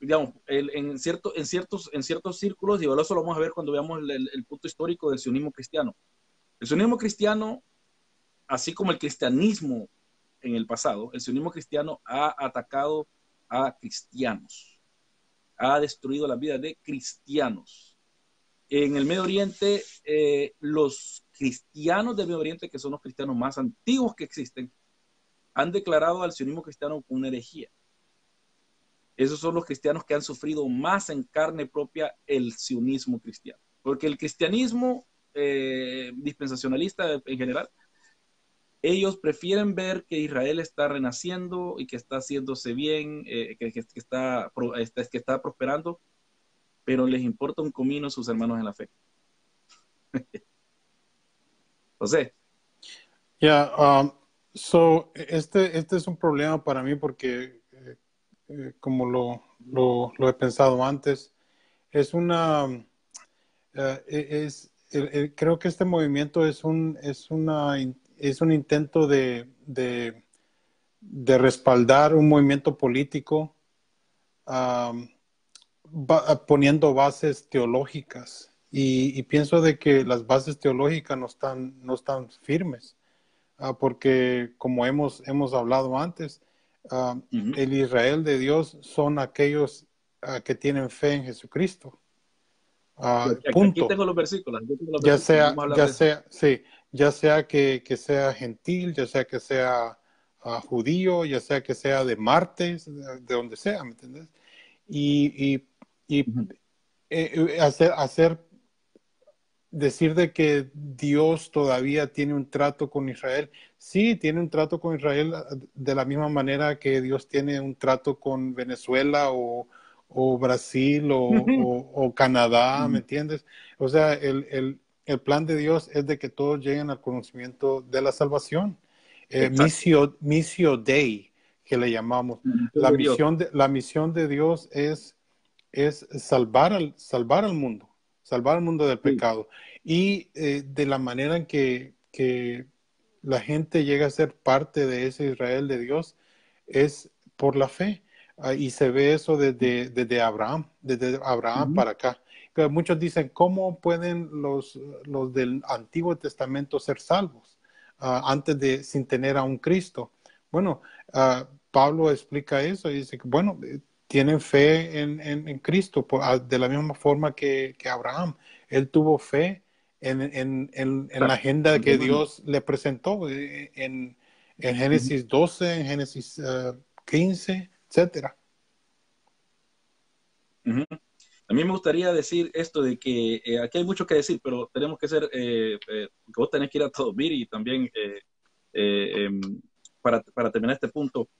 Speaker 1: digamos, en, cierto, en, ciertos, en ciertos círculos, y eso lo vamos a ver cuando veamos el, el punto histórico del sionismo cristiano. El sionismo cristiano así como el cristianismo en el pasado, el sionismo cristiano ha atacado a cristianos, ha destruido la vida de cristianos. En el Medio Oriente, eh, los cristianos del Medio Oriente, que son los cristianos más antiguos que existen, han declarado al sionismo cristiano una herejía. Esos son los cristianos que han sufrido más en carne propia el sionismo cristiano. Porque el cristianismo eh, dispensacionalista en general ellos prefieren ver que Israel está renaciendo y que está haciéndose bien, eh, que, está, este, que está prosperando, pero les importa un comino sus hermanos en la fe. José.
Speaker 2: Ya, um, so, este, este es un problema para mí porque, eh, eh, como lo, lo, he pensado antes, es una, es, creo que este movimiento es, un, es una es un intento de, de, respaldar un movimiento político poniendo bases teológicas. Y, pienso de que las bases teológicas no están, no están firmes, ah, porque como hemos, hemos hablado antes, el Israel de Dios son aquellos ah, que tienen fe en Jesucristo.
Speaker 1: Uh, punto. Aquí tengo los versículos.
Speaker 2: ya sea, ya sea, sí, ya sea que, sea gentil, ya sea que sea ah, judío, ya sea que sea de Marte, de donde sea, ¿me entiendes? Y, y, eh, eh, hacer, hacer, decir de que Dios todavía tiene un trato con Israel. Sí, tiene un trato con Israel de la misma manera que Dios tiene un trato con Venezuela o, Brasil o, Canadá, ¿me entiendes? O sea, el, el plan de Dios es de que todos lleguen al conocimiento de la salvación. Eh, misio, Dei, que le llamamos. La misión, de, la misión de Dios es, es salvar, al, salvar al mundo, salvar al mundo del pecado. Y eh, de la manera en que, que la gente llega a ser parte de ese Israel de Dios es por la fe. Ah, y se ve eso desde, desde Abraham, desde Abraham para acá muchos dicen, ¿cómo pueden los, los del Antiguo Testamento ser salvos ah, antes de, sin tener a un Cristo? Bueno, ah, Pablo explica eso y dice que, bueno, eh, tienen fe en, en, Cristo ah, de la misma forma que, que Abraham. Él tuvo fe en, en la agenda que Dios le presentó eh, en, Génesis 12, en Génesis 15, etcétera.
Speaker 1: A mí me gustaría decir esto de que eh, aquí hay mucho que decir, pero tenemos que ser, eh, eh vos tenés que ir a todo y también eh, em, para, para, terminar este punto,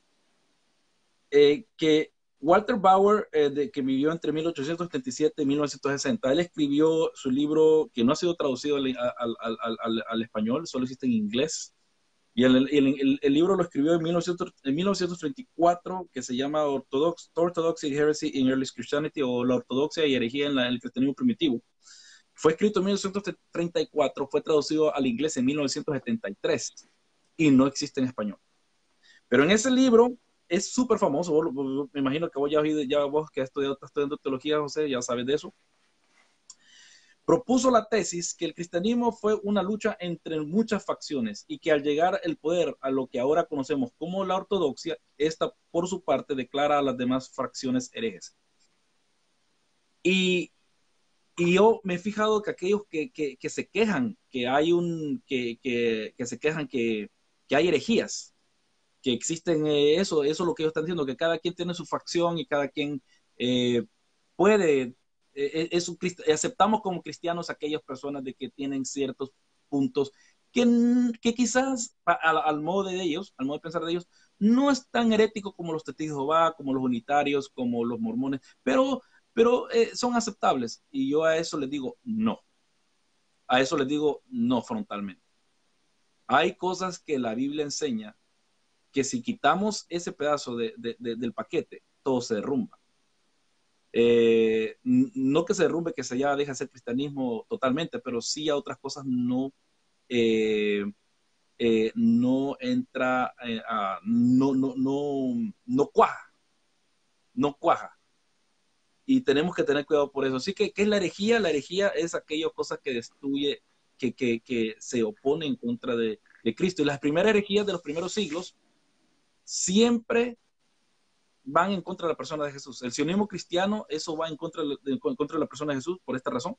Speaker 1: que Walter Bauer, de, que vivió entre 1877 y 1960, él escribió su libro que no ha sido traducido al, al, al español, solo existe en inglés, y el, el, el, libro lo escribió en, 1934, que se llama Orthodox, Orthodoxy Heresy in Early Christianity, o la ortodoxia y herejía en, el cristianismo primitivo. Fue escrito en 1934, fue traducido al inglés en 1973 y no existe en español. Pero en ese libro es súper famoso, me imagino que vos ya, ya vos que has estudiado, teología, José, ya sabes de eso propuso la tesis que el cristianismo fue una lucha entre muchas facciones y que al llegar el poder a lo que ahora conocemos como la ortodoxia, esta por su parte declara a las demás fracciones herejes. Y, yo me he fijado que aquellos que, se quejan que hay un, que, se quejan que, hay herejías, que existen eh, eso, eso es lo que ellos están diciendo, que cada quien tiene su facción y cada quien eh, puede eh, es aceptamos como cristianos aquellas personas de que tienen ciertos puntos que, que quizás al, modo de ellos, al modo de pensar de ellos, no es tan herético como los testigos de Jehová, como los unitarios, como los mormones, pero, pero eh, son aceptables. Y yo a eso les digo no. A eso les digo no frontalmente. Hay cosas que la Biblia enseña que si quitamos ese pedazo del paquete, todo se derrumba. Eh, no que se derrumbe, que se ya deja de ser cristianismo totalmente, pero sí a otras cosas no, eh, eh, no entra, a, no, no, no, no cuaja, no cuaja. Y tenemos que tener cuidado por eso. Así que, ¿qué es la herejía? La herejía es aquella cosa que destruye, que, que, que se opone en contra de, de Cristo. Y las primeras herejías de los primeros siglos siempre van en contra de la persona de Jesús. El sionismo cristiano, eso va en contra de, la persona de Jesús por esta razón.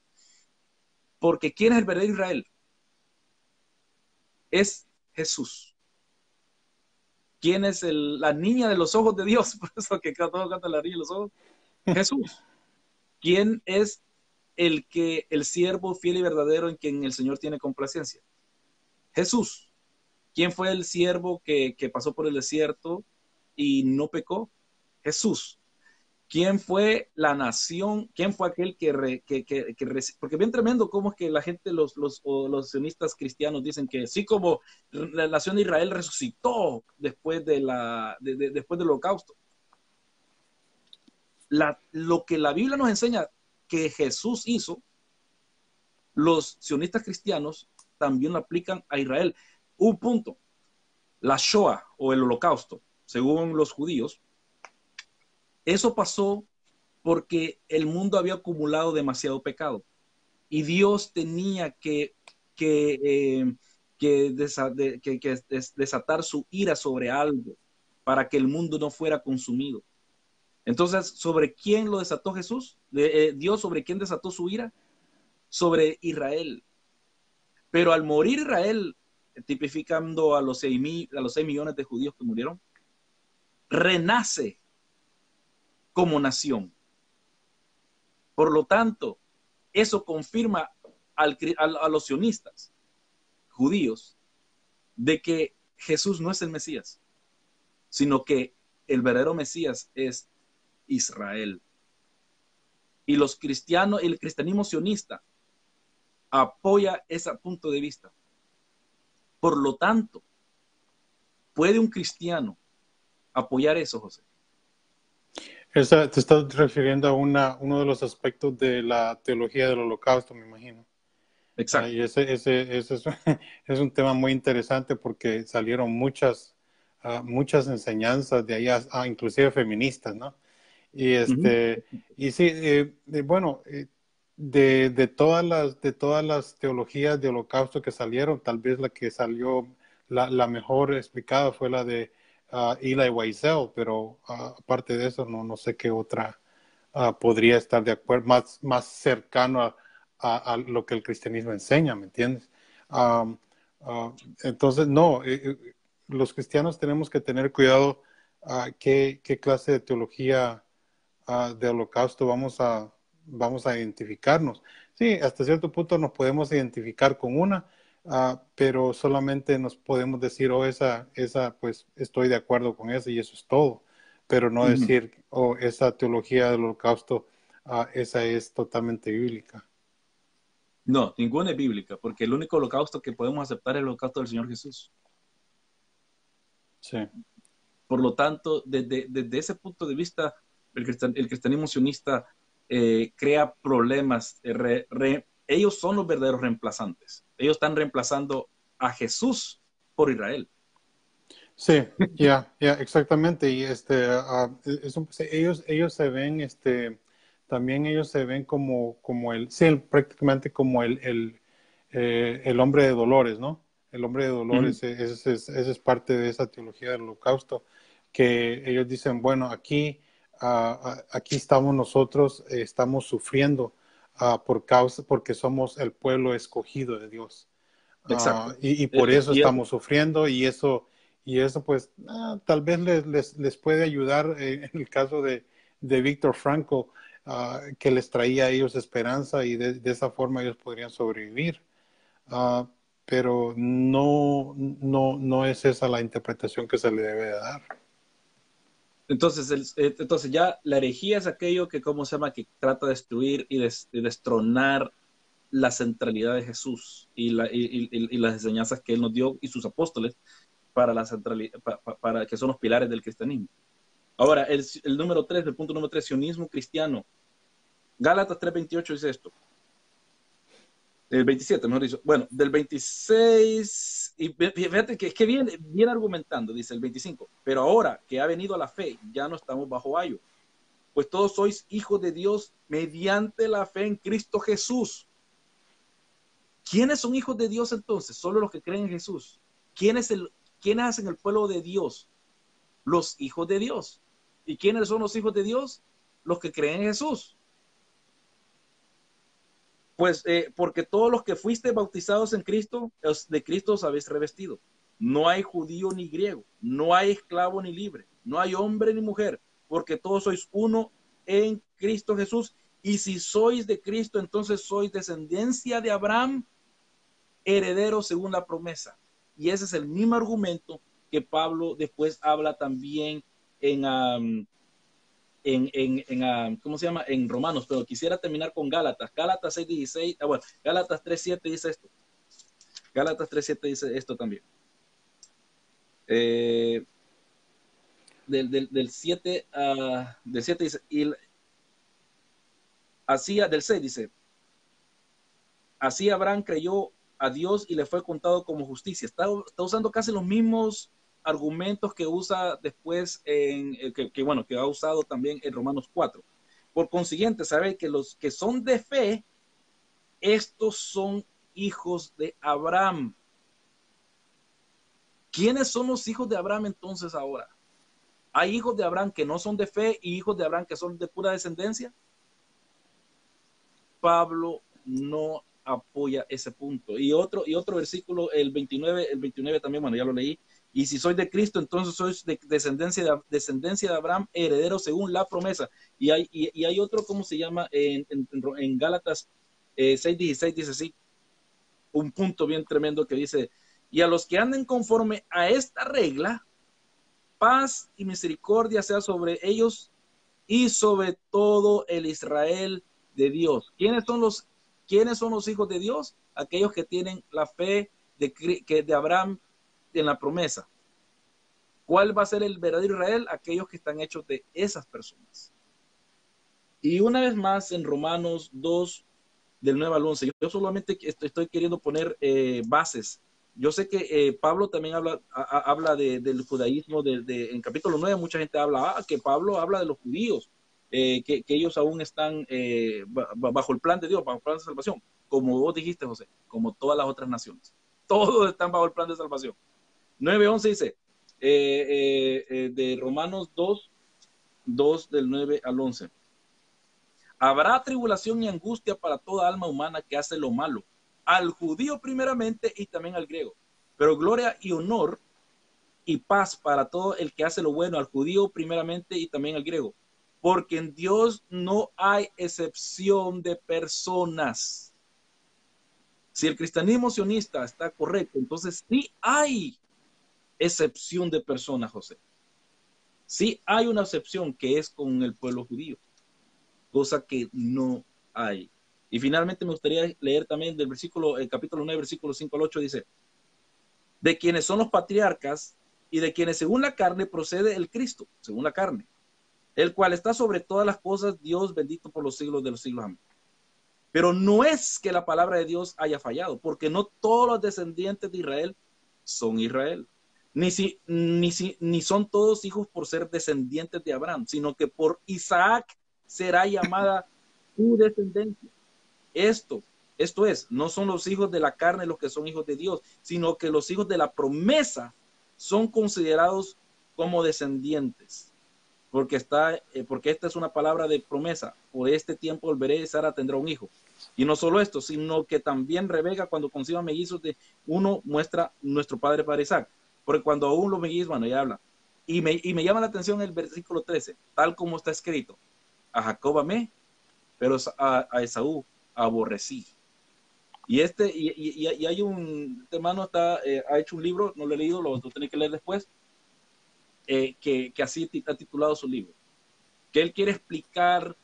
Speaker 1: Porque ¿quién es el verdadero Israel? Es Jesús. ¿Quién es la niña de los ojos de Dios? Por eso que todo canta la los ojos. Jesús. ¿Quién es el que el siervo fiel y verdadero en quien el Señor tiene complacencia? Jesús. ¿Quién fue el siervo que, pasó por el desierto y no pecó? Jesús. ¿Quién fue la nación? ¿Quién fue aquel que, que, que, porque bien tremendo cómo es que la gente, los, los, los sionistas cristianos dicen que sí como la nación de Israel resucitó después, de la, después del holocausto. Lo que la Biblia nos enseña que Jesús hizo, los sionistas cristianos también lo aplican a Israel. Un punto, la Shoah o el holocausto, según los judíos, eso pasó porque el mundo había acumulado demasiado pecado y Dios tenía que, que, eh, que, desatar su ira sobre algo para que el mundo no fuera consumido. Entonces, ¿sobre quién lo desató Jesús? Eh, Dios, ¿sobre quién desató su ira? Sobre Israel. Pero al morir Israel, tipificando a los seis, a los seis millones de judíos que murieron, renace como nación. Por lo tanto, eso confirma a los sionistas judíos de que Jesús no es el Mesías, sino que el verdadero Mesías es Israel. Y los cristianos, el cristianismo sionista apoya ese punto de vista. Por lo tanto, ¿puede un cristiano apoyar eso, José?
Speaker 2: Esa, te estás refiriendo a una, uno de los aspectos de la teología del holocausto, me imagino.
Speaker 1: Exacto.
Speaker 2: Y ese, ese, ese es, es, un tema muy interesante porque salieron muchas, uh, muchas enseñanzas de ahí, inclusive feministas, ¿no? Y, este, y sí, eh, bueno, eh, de, de, todas las, de todas las teologías de holocausto que salieron, tal vez la que salió la, mejor explicada fue la de uh, Eli Wiesel, pero uh, aparte de eso no, no sé qué otra uh, podría estar de acuerdo, más, más cercano a, a, a, lo que el cristianismo enseña, ¿me entiendes? Um, entonces, no, eh, eh, los cristianos tenemos que tener cuidado qué, qué clase de teología de holocausto vamos a, vamos a identificarnos. Sí, hasta cierto punto nos podemos identificar con una, uh, pero solamente nos podemos decir, oh, esa, esa, pues estoy de acuerdo con esa y eso es todo, pero no uh -huh. decir, oh, esa teología del holocausto, uh, esa es totalmente bíblica.
Speaker 1: No, ninguna es bíblica, porque el único holocausto que podemos aceptar es el holocausto del Señor Jesús.
Speaker 2: Sí.
Speaker 1: Por lo tanto, desde, desde ese punto de vista, el, cristian, el cristianismo sionista eh, crea problemas. Eh, re, re, ellos son los verdaderos reemplazantes. Ellos están reemplazando a Jesús por Israel.
Speaker 2: Sí, ya, yeah, yeah, exactamente. Y este, uh, es un, ellos, ellos se ven, este, también ellos se ven como, como el, sí, prácticamente como el, el, eh, el hombre de dolores, ¿no? El hombre de dolores, uh -huh. ese, es, ese es parte de esa teología del holocausto, que ellos dicen, bueno, aquí uh, aquí estamos nosotros, eh, estamos sufriendo uh, por causa, porque somos el pueblo escogido de Dios.
Speaker 1: Exacto.
Speaker 2: Y, y, por eso estamos sufriendo y eso, y eso pues ah, tal vez les, les, les, puede ayudar eh, en el caso de, de Víctor Franco, uh, que les traía a ellos esperanza y de, de, esa forma ellos podrían sobrevivir. pero no, no, no es esa la interpretación que se le debe dar.
Speaker 1: Entonces, eh, entonces ya la herejía es aquello que, ¿cómo se llama? Que trata de destruir y, destronar la centralidad de Jesús y, la, y, las enseñanzas que Él nos dio y sus apóstoles para, la centralidad, para, que son los pilares del cristianismo. Ahora, el, número 3, el punto número 3, sionismo cristiano. Gálatas 3.28 dice esto el 27, mejor dicho. Bueno, del 26, y fíjate que es que viene, viene argumentando, dice el 25, pero ahora que ha venido la fe, ya no estamos bajo ayo, pues todos sois hijos de Dios mediante la fe en Cristo Jesús. ¿Quiénes son hijos de Dios entonces? Solo los que creen en Jesús. ¿Quiénes, el, ¿Quiénes hacen el pueblo de Dios? Los hijos de Dios. ¿Y quiénes son los hijos de Dios? Los que creen en Jesús. Pues eh, porque todos los que fuiste bautizados en Cristo, de Cristo os habéis revestido. No hay judío ni griego, no hay esclavo ni libre, no hay hombre ni mujer, porque todos sois uno en Cristo Jesús. Y si sois de Cristo, entonces sois descendencia de Abraham, heredero según la promesa. Y ese es el mismo argumento que Pablo después habla también en, en, en, en ah, ¿cómo se llama? En Romanos, pero quisiera terminar con Gálatas. Gálatas 6.16, ah, bueno, Gálatas 3.7 dice esto. Gálatas 3.7 dice esto también. Eh, del, del, del, 7 uh, del 7 dice, y así, del 6 dice, así Abraham creyó a Dios y le fue contado como justicia. Está, está usando casi los mismos argumentos que usa después, en, eh, que, bueno, que ha usado también en Romanos 4. Por consiguiente, sabe que los que son de fe, estos son hijos de Abraham. ¿Quiénes son los hijos de Abraham entonces ahora? ¿Hay hijos de Abraham que no son de fe y hijos de Abraham que son de pura descendencia? Pablo no apoya ese punto. Y otro, y otro versículo, el 29, el 29 también, bueno, ya lo leí, y si sois de Cristo, entonces sois de descendencia de, descendencia de Abraham, heredero según la promesa. Y hay, y, hay otro, ¿cómo se llama? En, en, Gálatas eh, 6.16 dice así, un punto bien tremendo que dice, y a los que anden conforme a esta regla, paz y misericordia sea sobre ellos y sobre todo el Israel de Dios. ¿Quiénes son los, quiénes son los hijos de Dios? Aquellos que tienen la fe de, de Abraham en la promesa. ¿Cuál va a ser el verdadero Israel? Aquellos que están hechos de esas personas. Y una vez más en Romanos 2, del 9 al 11, yo solamente estoy queriendo poner eh, bases. Yo sé que eh, Pablo también habla, habla del judaísmo, de, en capítulo 9 mucha gente habla, ah, que Pablo habla de los judíos, eh, que, que, ellos aún están bajo el plan de Dios, bajo el plan de salvación, como vos dijiste, José, como todas las otras naciones. Todos están bajo el plan de salvación. 9.11 dice, eh, eh, eh, de Romanos 2, 2 del 9 al 11. Habrá tribulación y angustia para toda alma humana que hace lo malo, al judío primeramente y también al griego, pero gloria y honor y paz para todo el que hace lo bueno, al judío primeramente y también al griego, porque en Dios no hay excepción de personas. Si el cristianismo sionista está correcto, entonces sí hay excepción de personas, José. Sí hay una excepción que es con el pueblo judío, cosa que no hay. Y finalmente me gustaría leer también del versículo, el capítulo 9, versículo 5 al 8, dice, de quienes son los patriarcas y de quienes según la carne procede el Cristo, según la carne, el cual está sobre todas las cosas, Dios bendito por los siglos de los siglos. Pero no es que la palabra de Dios haya fallado, porque no todos los descendientes de Israel son Israel ni, si, ni, si, ni son todos hijos por ser descendientes de Abraham, sino que por Isaac será llamada tu descendencia. Esto, esto es, no son los hijos de la carne los que son hijos de Dios, sino que los hijos de la promesa son considerados como descendientes. Porque, está, eh, porque esta es una palabra de promesa. Por este tiempo volveré y Sara tendrá un hijo. Y no solo esto, sino que también Rebeca, cuando conciba mellizos de uno, muestra nuestro padre para Isaac. Porque cuando aún lo mellizos, bueno, ya habla. Y me, y me llama la atención el versículo 13, tal como está escrito. A Jacob amé, pero a, Esaú aborrecí. Y este, y, y, y hay un, este hermano está, eh, ha hecho un libro, no lo he leído, lo, lo que leer después, eh, que, que, así ha titulado su libro. Que él quiere explicar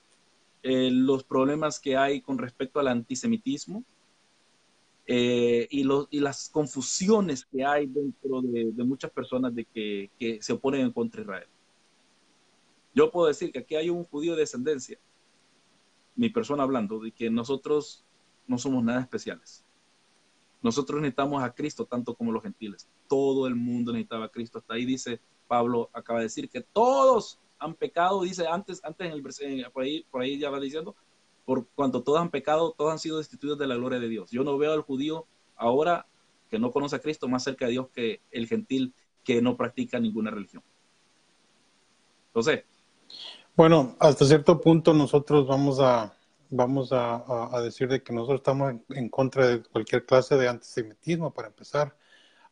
Speaker 1: eh, los problemas que hay con respecto al antisemitismo eh, y, los, y las confusiones que hay dentro de, de muchas personas de que, que se oponen en contra de Israel. Yo puedo decir que aquí hay un judío de descendencia, mi persona hablando, de que nosotros no somos nada especiales. Nosotros necesitamos a Cristo tanto como los gentiles. Todo el mundo necesitaba a Cristo. Hasta ahí dice Pablo, acaba de decir que todos han pecado, dice antes, antes en el por ahí, por ahí ya va diciendo, por cuanto todos han pecado, todos han sido destituidos de la gloria de Dios. Yo no veo al judío ahora que no conoce a Cristo más cerca de Dios que el gentil que no practica ninguna religión. Entonces,
Speaker 2: bueno, hasta cierto punto nosotros vamos a, vamos a, a, decir de que nosotros estamos en, en, contra de cualquier clase de antisemitismo, para empezar,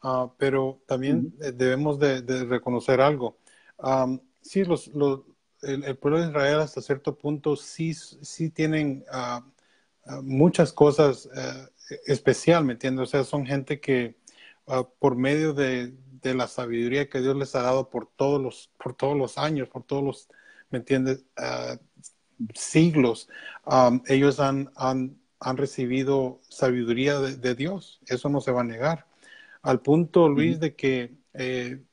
Speaker 2: uh, pero también uh -huh. debemos de, de, reconocer algo. Um, sí, los, los, el, el, pueblo de Israel hasta cierto punto sí, sí tienen uh, muchas cosas especial, ¿me entiendes? O sea, son gente que por medio de, de, la sabiduría que Dios les ha dado por todos los, por todos los años, por todos los ¿me entiendes? Uh, siglos, um, ellos han, han, han, recibido sabiduría de, de, Dios, eso no se va a negar. Al punto, Luis, uh -huh. de que, eh,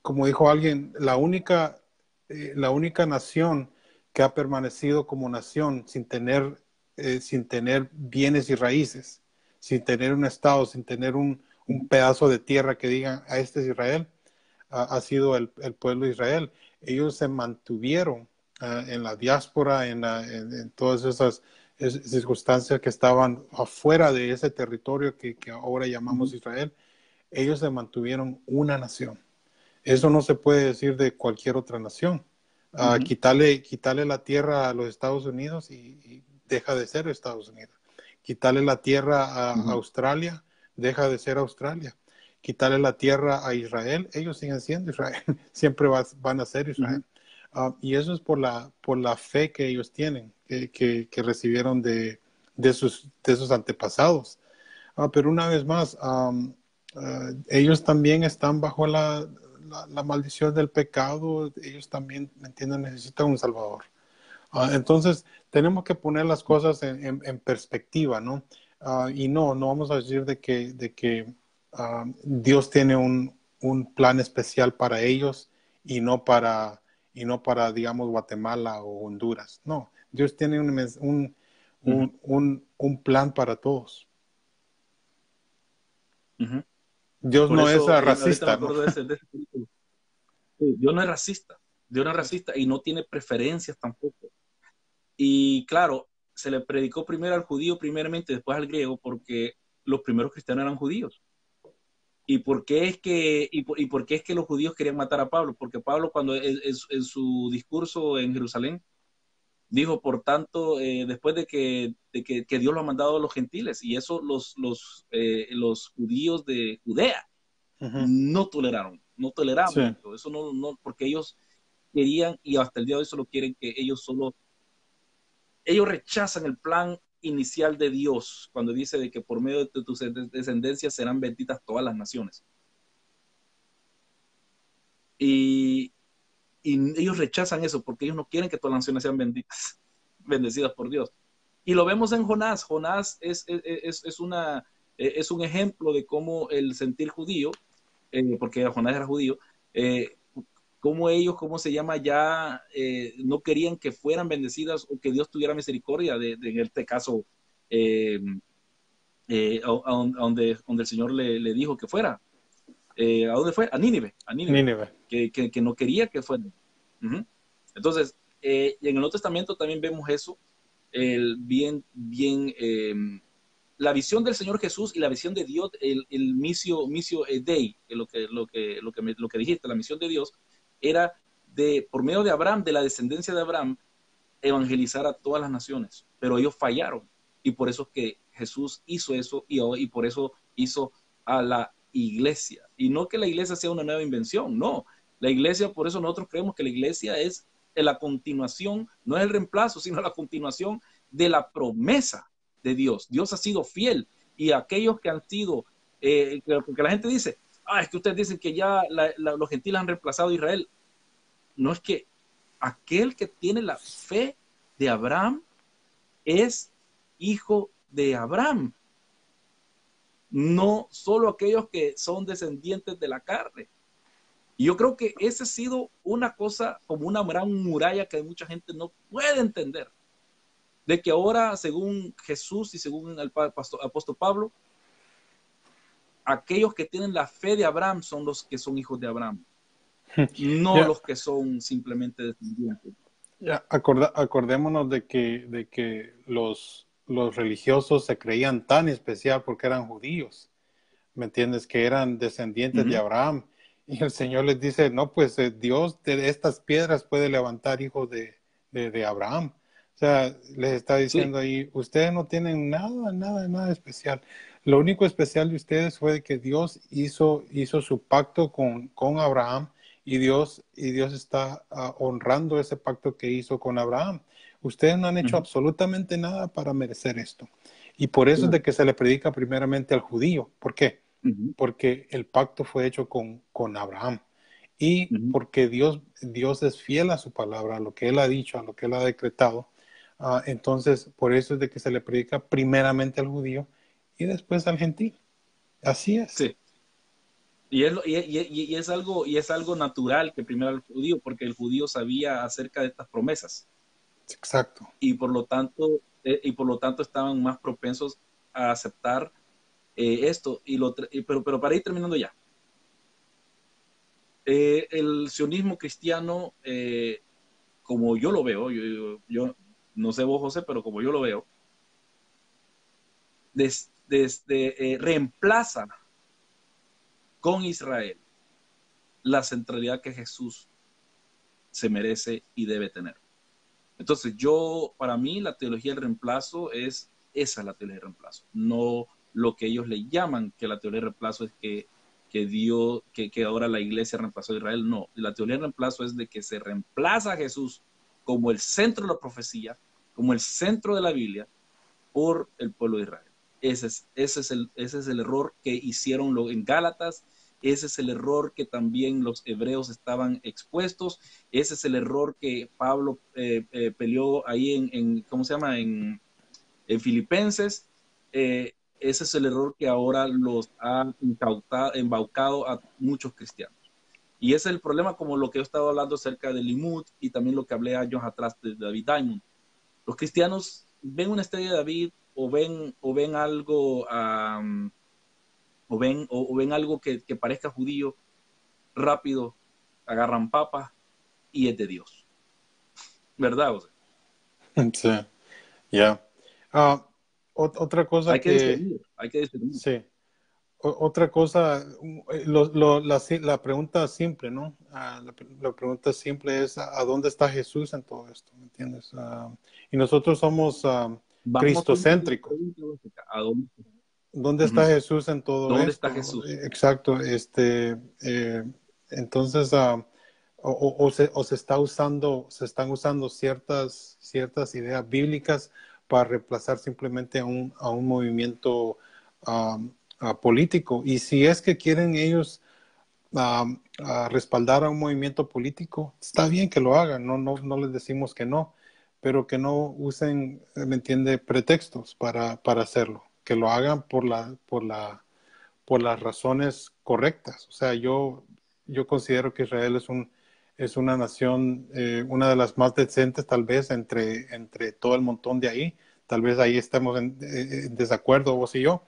Speaker 2: como dijo alguien, la única, eh, la única nación que ha permanecido como nación sin tener, eh, sin tener bienes y raíces, sin tener un Estado, sin tener un, un pedazo de tierra que digan, a este es Israel, ha sido el, el pueblo de Israel ellos se mantuvieron uh, en la diáspora, en, la, en, en todas esas es, circunstancias que estaban afuera de ese territorio que, que ahora llamamos. Israel, ellos se mantuvieron una nación. Eso no se puede decir de cualquier otra nación. Uh, uh quitarle, quitarle la tierra a los Estados Unidos y, y deja de ser Estados Unidos. Quitarle la tierra a -huh. Australia, deja de ser Australia quitarle la tierra a Israel, ellos siguen siendo Israel, siempre va, van a ser Israel. -huh. uh, y eso es por la, por la fe que ellos tienen, que, que, que recibieron de, de, sus, de sus antepasados. Uh, pero una vez más, um, ellos también están bajo la, la, la, maldición del pecado, ellos también, ¿me entienden?, necesitan un Salvador. entonces, tenemos que poner las cosas en, en, en perspectiva, ¿no? y no, no vamos a decir de que, de que uh, Dios tiene un, un, plan especial para ellos y no para, y no para, digamos, Guatemala o Honduras. No, Dios tiene un, un, uh -huh. un, un plan para todos. Uh -huh. Dios Por no eso, es racista. ¿no? De ese, de ese
Speaker 1: sí, Dios no es racista. Dios no es racista y no tiene preferencias tampoco. Y claro, se le predicó primero al judío, primeramente, después al griego, porque los primeros cristianos eran judíos. ¿Y por, qué es que, y, por, y por qué es que los judíos querían matar a Pablo? Porque Pablo cuando en, en su discurso en Jerusalén dijo, por tanto, eh, después de, que, de que, que, Dios lo ha mandado a los gentiles, y eso los, los, eh, los judíos de Judea uh -huh. no toleraron, no toleraron sí. eso, no, no, porque ellos querían, y hasta el día de hoy solo quieren que ellos solo, ellos rechazan el plan inicial de Dios cuando dice de que por medio de tu descendencia serán benditas todas las naciones. Y, y, ellos rechazan eso porque ellos no quieren que todas las naciones sean benditas, bendecidas por Dios. Y lo vemos en Jonás. Jonás es, es, es, una, es un ejemplo de cómo el sentir judío, eh, porque Jonás era judío, eh, cómo ellos, cómo se llama, ya eh, no querían que fueran bendecidas o que Dios tuviera misericordia de, en este caso, eh, eh, donde, donde el Señor le, le dijo que fuera. ¿A dónde fue? A Nínive. A Nínive. Que, que, que, no quería que fuera. -huh. Entonces, en el Nuevo Testamento también vemos eso, el bien, bien, la visión del Señor Jesús y la visión de Dios, el, el misio, misio Dei, que lo que, lo que, lo que, me, lo que dijiste, la misión de Dios, era de, por medio de Abraham, de la descendencia de Abraham, evangelizar a todas las naciones, pero ellos fallaron y por eso es que Jesús hizo eso y, y por eso hizo a la iglesia. Y no que la iglesia sea una nueva invención, no. La iglesia, por eso nosotros creemos que la iglesia es la continuación, no es el reemplazo, sino la continuación de la promesa de Dios. Dios ha sido fiel y aquellos que han sido, eh, porque la gente dice, ah, es que ustedes dicen que ya los gentiles han reemplazado a Israel. No es que aquel que tiene la fe de Abraham es hijo de Abraham. No solo aquellos que son descendientes de la carne. Y yo creo que esa ha sido una cosa como una gran muralla que mucha gente no puede entender. De que ahora, según Jesús y según el apóstol Pablo, aquellos que tienen la fe de Abraham son los que son hijos de Abraham, no los que son simplemente descendientes.
Speaker 2: Ya, acordémonos de que, de que los, los religiosos se creían tan especial porque eran judíos, ¿me entiendes? Que eran descendientes de Abraham. Y el Señor les dice, no, pues eh, Dios de estas piedras puede levantar hijos de, de, Abraham. O sea, les está diciendo ahí, ustedes no tienen nada, nada, nada especial. Lo único especial de ustedes fue que Dios hizo, hizo su pacto con, con Abraham y Dios, y Dios está ah, honrando ese pacto que hizo con Abraham. Ustedes no han hecho absolutamente nada para merecer esto. Y por eso es de que se le predica primeramente al judío. ¿Por qué? Porque el pacto fue hecho con, con Abraham. Y porque Dios, Dios es fiel a su palabra, a lo que Él ha dicho, a lo que Él ha decretado. Ah, entonces, por eso es de que se le predica primeramente al judío y después al gentil. Así es.
Speaker 1: Sí. Y es, y, es, algo, y es algo natural que primero al judío, porque el judío sabía acerca de estas promesas.
Speaker 2: Exacto.
Speaker 1: Y por lo tanto, eh, y por lo tanto estaban más propensos a aceptar eh, esto. Y lo, pero, pero para ir terminando ya. Eh, el sionismo cristiano, como yo lo veo, yo, yo, no sé vos, José, pero como yo lo veo, desde desde, eh, reemplaza con Israel la centralidad que Jesús se merece y debe tener. Entonces, yo, para mí, la teología del reemplazo es esa la teología del reemplazo, no lo que ellos le llaman que la teología del reemplazo es que, que Dios, que, que ahora la iglesia reemplazó a Israel. No, la teología del reemplazo es de que se reemplaza a Jesús como el centro de la profecía, como el centro de la Biblia, por el pueblo de Israel. Ese es, ese es, el, ese es el error que hicieron lo, en Gálatas, ese es el error que también los hebreos estaban expuestos, ese es el error que Pablo eh, eh, peleó ahí en, en, ¿cómo se llama?, en, en Filipenses. Eh, ese es el error que ahora los ha embaucado a muchos cristianos. Y es el problema, como lo que he estado hablando acerca de Limud y también lo que hablé años atrás de David Diamond. Los cristianos ven una estrella de David o ven, o ven algo, o, ven, o, ven algo que, parezca judío, rápido, agarran papa y es de Dios. ¿Verdad?
Speaker 2: Sí, ya. Ah, otra cosa
Speaker 1: hay que, hay que
Speaker 2: Sí. otra cosa, eh, la, pregunta simple, ¿no? Ah, la, pregunta simple es, ¿a dónde está Jesús en todo esto? ¿Me entiendes? Ah, y nosotros somos cristocéntrico. dónde? está Jesús en todo
Speaker 1: ¿Dónde está Jesús?
Speaker 2: Eh, exacto. Este, eh, entonces, ah, o, se, está usando, se están usando ciertas, ciertas ideas bíblicas para reemplazar simplemente a un, a un movimiento político. Y si es que quieren ellos respaldar a un movimiento político, está bien que lo hagan, no, no, no les decimos que no pero que no usen, ¿me entiende?, pretextos para, para hacerlo, que lo hagan por, la, por, la, por las razones correctas. O sea, yo, yo considero que Israel es, un, es una nación, eh, una de las más decentes tal vez entre, entre todo el montón de ahí. Tal vez ahí estemos en, eh, desacuerdo vos y yo.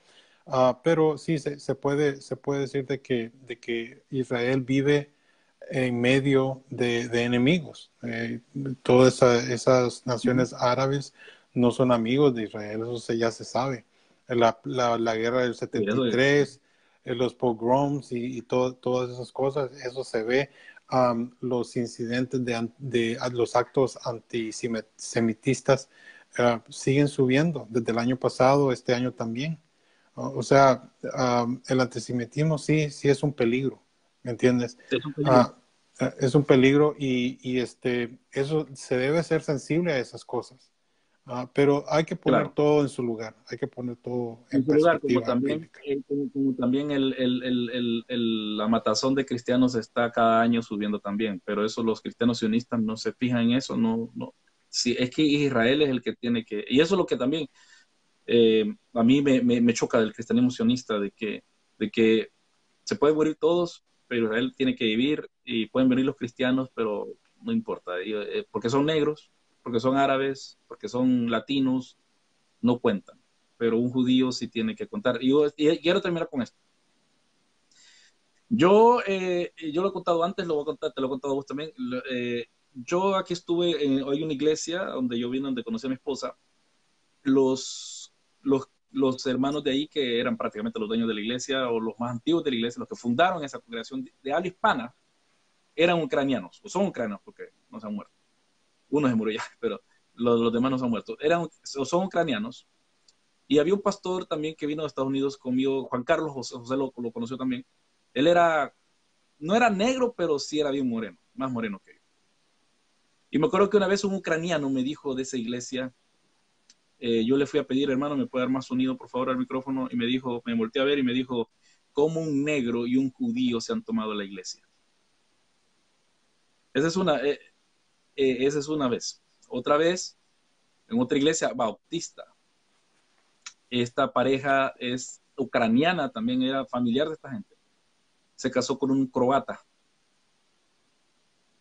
Speaker 2: Uh, pero sí, se, se, puede, se puede decir de que, de que Israel vive en medio de, enemigos. Eh, todas esas naciones árabes no son amigos de Israel, eso ya se sabe. La, la, guerra del 73, eh, los pogroms y, todas esas cosas, eso se ve. Los incidentes de, de, los actos antisemitistas uh, siguen subiendo desde el año pasado, este año también. o sea, el antisemitismo sí, sí es un peligro. ¿me entiendes? Es un peligro, ah, y, y, este, eso se debe ser sensible a esas cosas. Ah, pero hay que poner todo en su lugar, hay que poner todo
Speaker 1: en, su lugar, como también, eh, como, también el, el, el, la matazón de cristianos está cada año subiendo también, pero eso los cristianos sionistas no se fijan en eso, no, no. Sí, es que Israel es el que tiene que, y eso es lo que también eh, a mí me, me, choca del cristianismo sionista, de que, de que se pueden morir todos, pero Israel tiene que vivir y pueden venir los cristianos, pero no importa, eh, porque son negros, porque son árabes, porque son latinos, no cuentan. Pero un judío sí tiene que contar. Y, yo, quiero terminar con esto. Yo, eh, yo lo he contado antes, lo voy a contar, te lo he contado vos también. Eh, yo aquí estuve, en, en una iglesia donde yo vine, donde conocí a mi esposa. Los, los, los hermanos de ahí, que eran prácticamente los dueños de la iglesia o los más antiguos de la iglesia, los que fundaron esa congregación de, de habla hispana, eran ucranianos, o son ucranianos porque no se han muerto uno se murió ya, pero los, demás no se han muerto, eran, son ucranianos. Y había un pastor también que vino de Estados Unidos conmigo, Juan Carlos José, José lo, conoció también. Él era, no era negro, pero sí era bien moreno, más moreno que yo. Y me acuerdo que una vez un ucraniano me dijo de esa iglesia, eh, yo le fui a pedir, hermano, ¿me puede dar más sonido, por favor, al micrófono? Y me dijo, me volteé a ver y me dijo, ¿cómo un negro y un judío se han tomado la iglesia? Esa es una, eh, eh, esa es una vez. Otra vez, en otra iglesia bautista, esta pareja es ucraniana, también era familiar de esta gente. Se casó con un croata.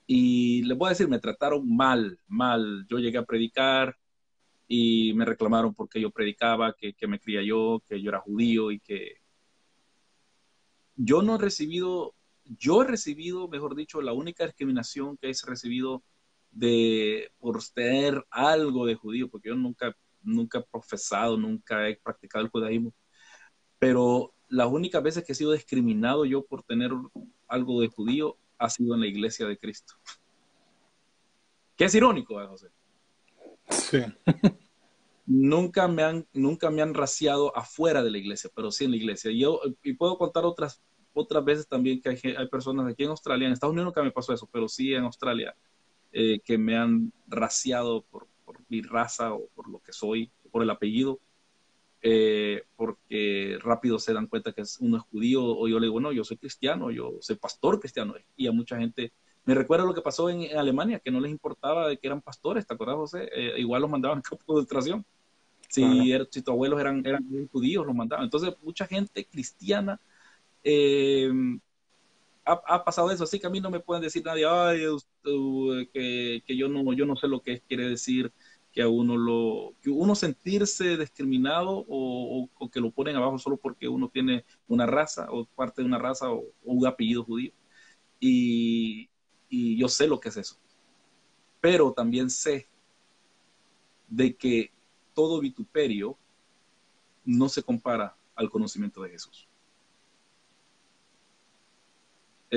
Speaker 1: Y les voy a decir, me trataron mal, mal. Yo llegué a predicar y me reclamaron porque yo predicaba, que, que me cría yo, que yo era judío y que yo no he recibido, yo he recibido, mejor dicho, la única discriminación que he recibido de por ser algo de judío, porque yo nunca, nunca he profesado, nunca he practicado el judaísmo, pero las únicas veces que he sido discriminado yo por tener algo de judío ha sido en la iglesia de Cristo. Que es irónico, ¿eh, José?
Speaker 2: Sí.
Speaker 1: nunca me han, nunca me han raciado afuera de la iglesia, pero sí en la iglesia. Y yo, y puedo contar otras, otras veces también que hay, hay personas aquí en Australia, en Estados Unidos nunca me pasó eso, pero sí en Australia, eh, que me han raciado por, mi raza o por lo que soy, por el apellido, eh, porque rápido se dan cuenta que uno es judío o yo le digo, no, yo soy cristiano, yo soy pastor cristiano. Y a mucha gente, me recuerda lo que pasó en, Alemania, que no les importaba de que eran pastores, ¿te acuerdas, José? Eh, igual los mandaban a campo de concentración. Si, er, si tus abuelos eran, eran judíos, los mandaban. Entonces, mucha gente cristiana ha, pasado eso, así que a mí no me pueden decir nadie, ay, que, que, yo no, yo no sé lo que quiere decir que a uno lo, que uno sentirse discriminado o, que lo ponen abajo solo porque uno tiene una raza o parte de una raza o, un apellido judío. Y, y yo sé lo que es eso. Pero también sé de que todo vituperio no se compara al conocimiento de Jesús.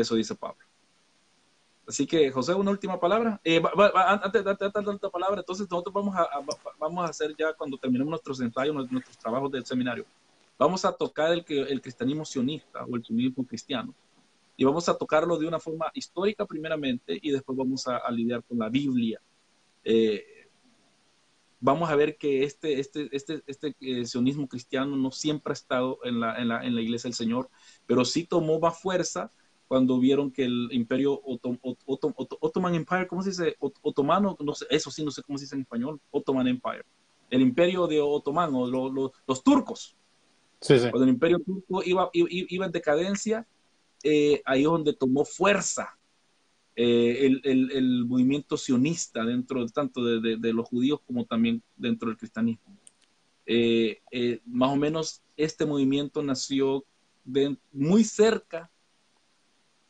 Speaker 1: Eso dice Pablo. Así que, José, una última palabra. Eh, antes de dar la palabra, entonces nosotros vamos a, vamos a hacer ya cuando terminemos nuestros ensayos, nuestros trabajos del seminario, vamos a tocar el, el cristianismo sionista o el sionismo cristiano. Y vamos a tocarlo de una forma histórica primeramente y después vamos a, lidiar con la Biblia. Eh, vamos a ver que este, este, este, este eh, sionismo cristiano no siempre ha estado en la, en, la, en la iglesia del Señor, pero sí tomó más fuerza cuando vieron que el imperio Ottoman Empire, ¿cómo se dice? Otomano, no sé, eso sí, no sé cómo se dice en español, Ottoman Empire. El imperio de Otomán, o los turcos. Sí, sí. Cuando el imperio turco iba, iba, en decadencia, eh, ahí es donde tomó fuerza eh, el, el, el, movimiento sionista dentro tanto de, de, los judíos como también dentro del cristianismo. Eh, más o menos este movimiento nació de, muy cerca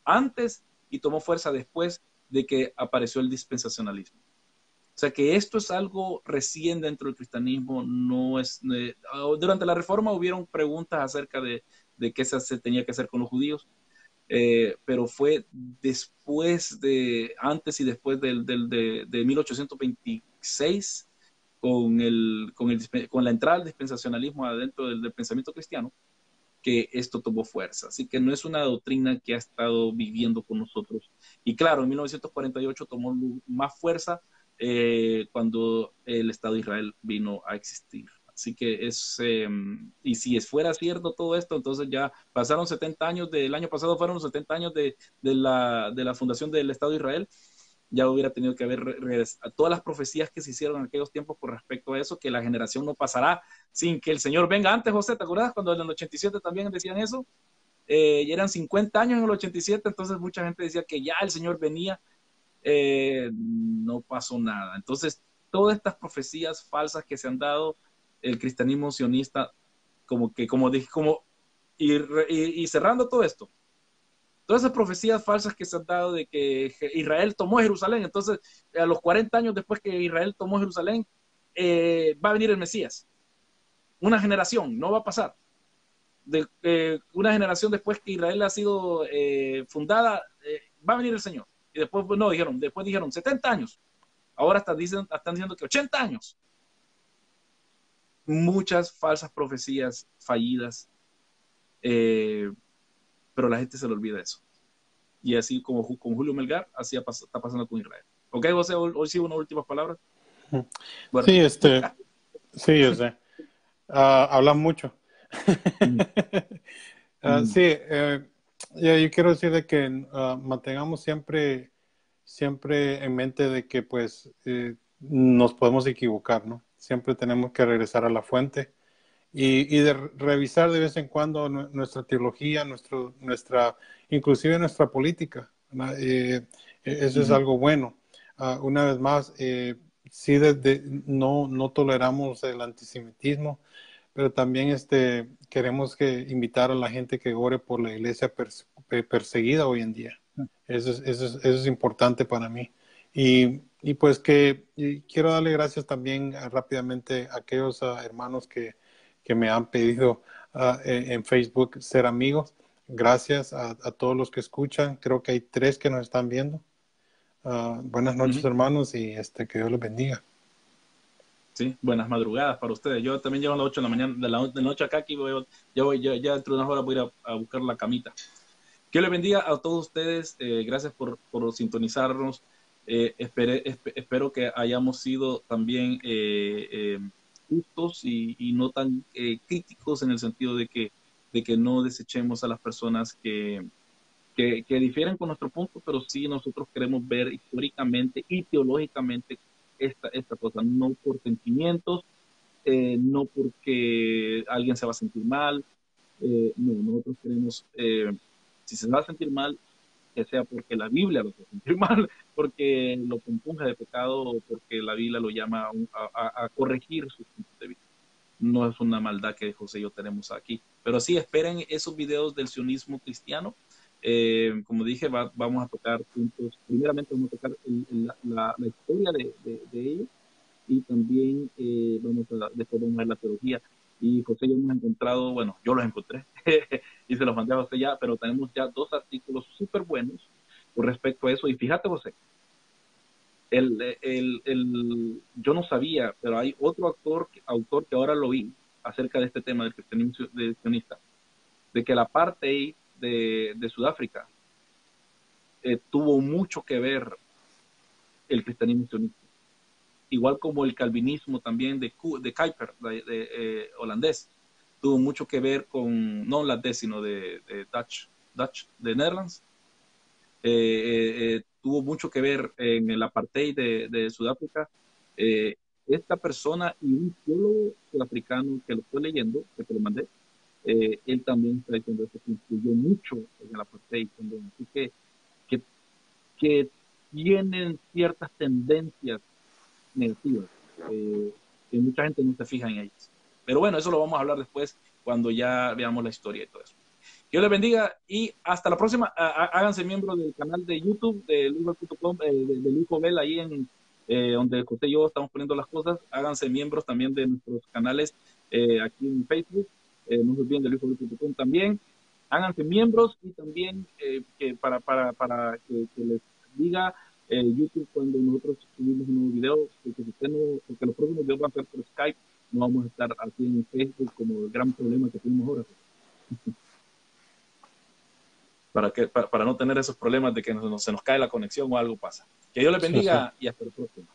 Speaker 1: antes y tomó fuerza después de que apareció el dispensacionalismo. O sea que esto es algo recién dentro del cristianismo, no es... Eh, durante la reforma hubieron preguntas acerca de, de qué se, tenía que hacer con los judíos, eh, pero fue después de, antes y después del, de, de, 1826, con, el, con, el, con la entrada del dispensacionalismo adentro del pensamiento cristiano, esto tomó fuerza. Así que no es una doctrina que ha estado viviendo con nosotros. Y claro, en 1948 tomó más fuerza cuando el Estado de Israel vino a existir. Así que es, em, y si fuera cierto todo esto, entonces ya pasaron 70 años, del año pasado fueron los 70 años de, la, de la fundación del Estado de Israel, ya hubiera tenido que haber todas las profecías que se hicieron en aquellos tiempos con respecto a eso, que la generación no pasará sin que el Señor venga antes, José, ¿te acuerdas cuando en el 87 también decían eso? Eh, y eran 50 años en el 87, entonces mucha gente decía que ya el Señor venía, eh, no pasó nada. Entonces, todas estas profecías falsas que se han dado, el cristianismo sionista, como que, como dije, como, y, cerrando todo esto, todas esas profecías falsas que se han dado de que Israel tomó Jerusalén, entonces a los 40 años después que Israel tomó Jerusalén, eh, va a venir el Mesías. Una generación, no va a pasar. De, eh, una generación después que Israel ha sido eh, fundada, va a venir el Señor. Y después, no, dijeron, después dijeron 70 años. Ahora están, dicen, están diciendo que 80 años muchas falsas profecías fallidas, eh, pero la gente se le olvida eso. Y así como con Julio Melgar, así está pasando con Israel. ¿Ok, José? Hoy, sí, unas últimas palabras.
Speaker 2: Sí, este, sí, yo sé. Hablan mucho. Mm. sí, eh, yo quiero decir de que ah, mantengamos siempre, siempre en mente de que pues eh, nos podemos equivocar, ¿no? Siempre tenemos que regresar a la fuente y, y de revisar de vez en cuando nuestra teología, nuestro, nuestra, inclusive nuestra política. Eh, e, eso es algo bueno. Ah, una vez más, eh, sí de, no, no toleramos el antisemitismo, pero también este, queremos que invitar a la gente que ore por la iglesia perseguida hoy en día. Eso es, eso, es, eso es importante para mí. Y y pues que quiero darle gracias también ah, rápidamente a aquellos ah, hermanos que, que, me han pedido ah, en Facebook ser amigos. Gracias a, todos los que escuchan. Creo que hay tres que nos están viendo. buenas noches, hermanos, y este, que Dios los bendiga.
Speaker 1: Sí, buenas madrugadas para ustedes. Yo también llevo a las 8 de la mañana, de la, noche acá, aquí voy, ya, voy, ya, ya dentro de unas horas voy a ir a, buscar la camita. Que les bendiga a todos ustedes. Eh, gracias por, por sintonizarnos. Eh, espero que hayamos sido también eh, eh, justos y, no tan críticos en el sentido de que, de que no desechemos a las personas que, que, difieren con nuestro punto, pero sí nosotros queremos ver históricamente y teológicamente esta, esta cosa, no por sentimientos, no porque alguien se va a sentir mal, no, nosotros queremos, si se va a sentir mal, que sea porque la Biblia lo hace sentir mal, porque lo compunge de pecado porque la Biblia lo llama a, corregir sus puntos de vista. No es una maldad que José y yo tenemos aquí. Pero sí, esperen esos videos del sionismo cristiano. Eh, como dije, vamos a tocar puntos. Primeramente vamos a tocar la, historia de, de, ellos y también eh, vamos a, después vamos a ver la teología. Y José y yo hemos encontrado, bueno, yo los encontré y se los mandé a usted ya, pero tenemos ya dos artículos súper buenos con respecto a eso. Y fíjate, José, el, el, el, yo no sabía, pero hay otro autor, autor que ahora lo vi acerca de este tema del cristianismo sionista, de que la parte de, de Sudáfrica eh, tuvo mucho que ver el cristianismo sionista. Igual como el calvinismo también de, de Kuiper, de, eh, holandés tuvo mucho que ver con, no holandés, sino de, Dutch, Dutch, de Netherlands. Eh, eh, eh, tuvo mucho que ver en el apartheid de, de Sudáfrica. esta persona y un teólogo sudafricano que lo estoy leyendo, que te lo mandé, él también está diciendo que influyó mucho en el apartheid también. Así que, que, que tienen ciertas tendencias negativas, que mucha gente no se fija en ellas. Pero bueno, eso lo vamos a hablar después cuando ya veamos la historia y todo eso. Dios les bendiga y hasta la próxima. Háganse miembros del canal de YouTube de luisbel.com, eh, de, Luis ahí en eh, donde José y yo estamos poniendo las cosas. Háganse miembros también de nuestros canales eh, aquí en Facebook. no se olviden de luisjovel.com también. Háganse miembros y también que para, para, para que, les diga YouTube cuando nosotros subimos un nuevo video, porque, si no, porque los próximos videos van a ser por Skype no vamos a estar así en Facebook como el gran problema que tenemos ahora. para, que, para, no tener esos problemas de que se nos cae la conexión o algo pasa. Que Dios les bendiga y hasta el próximo.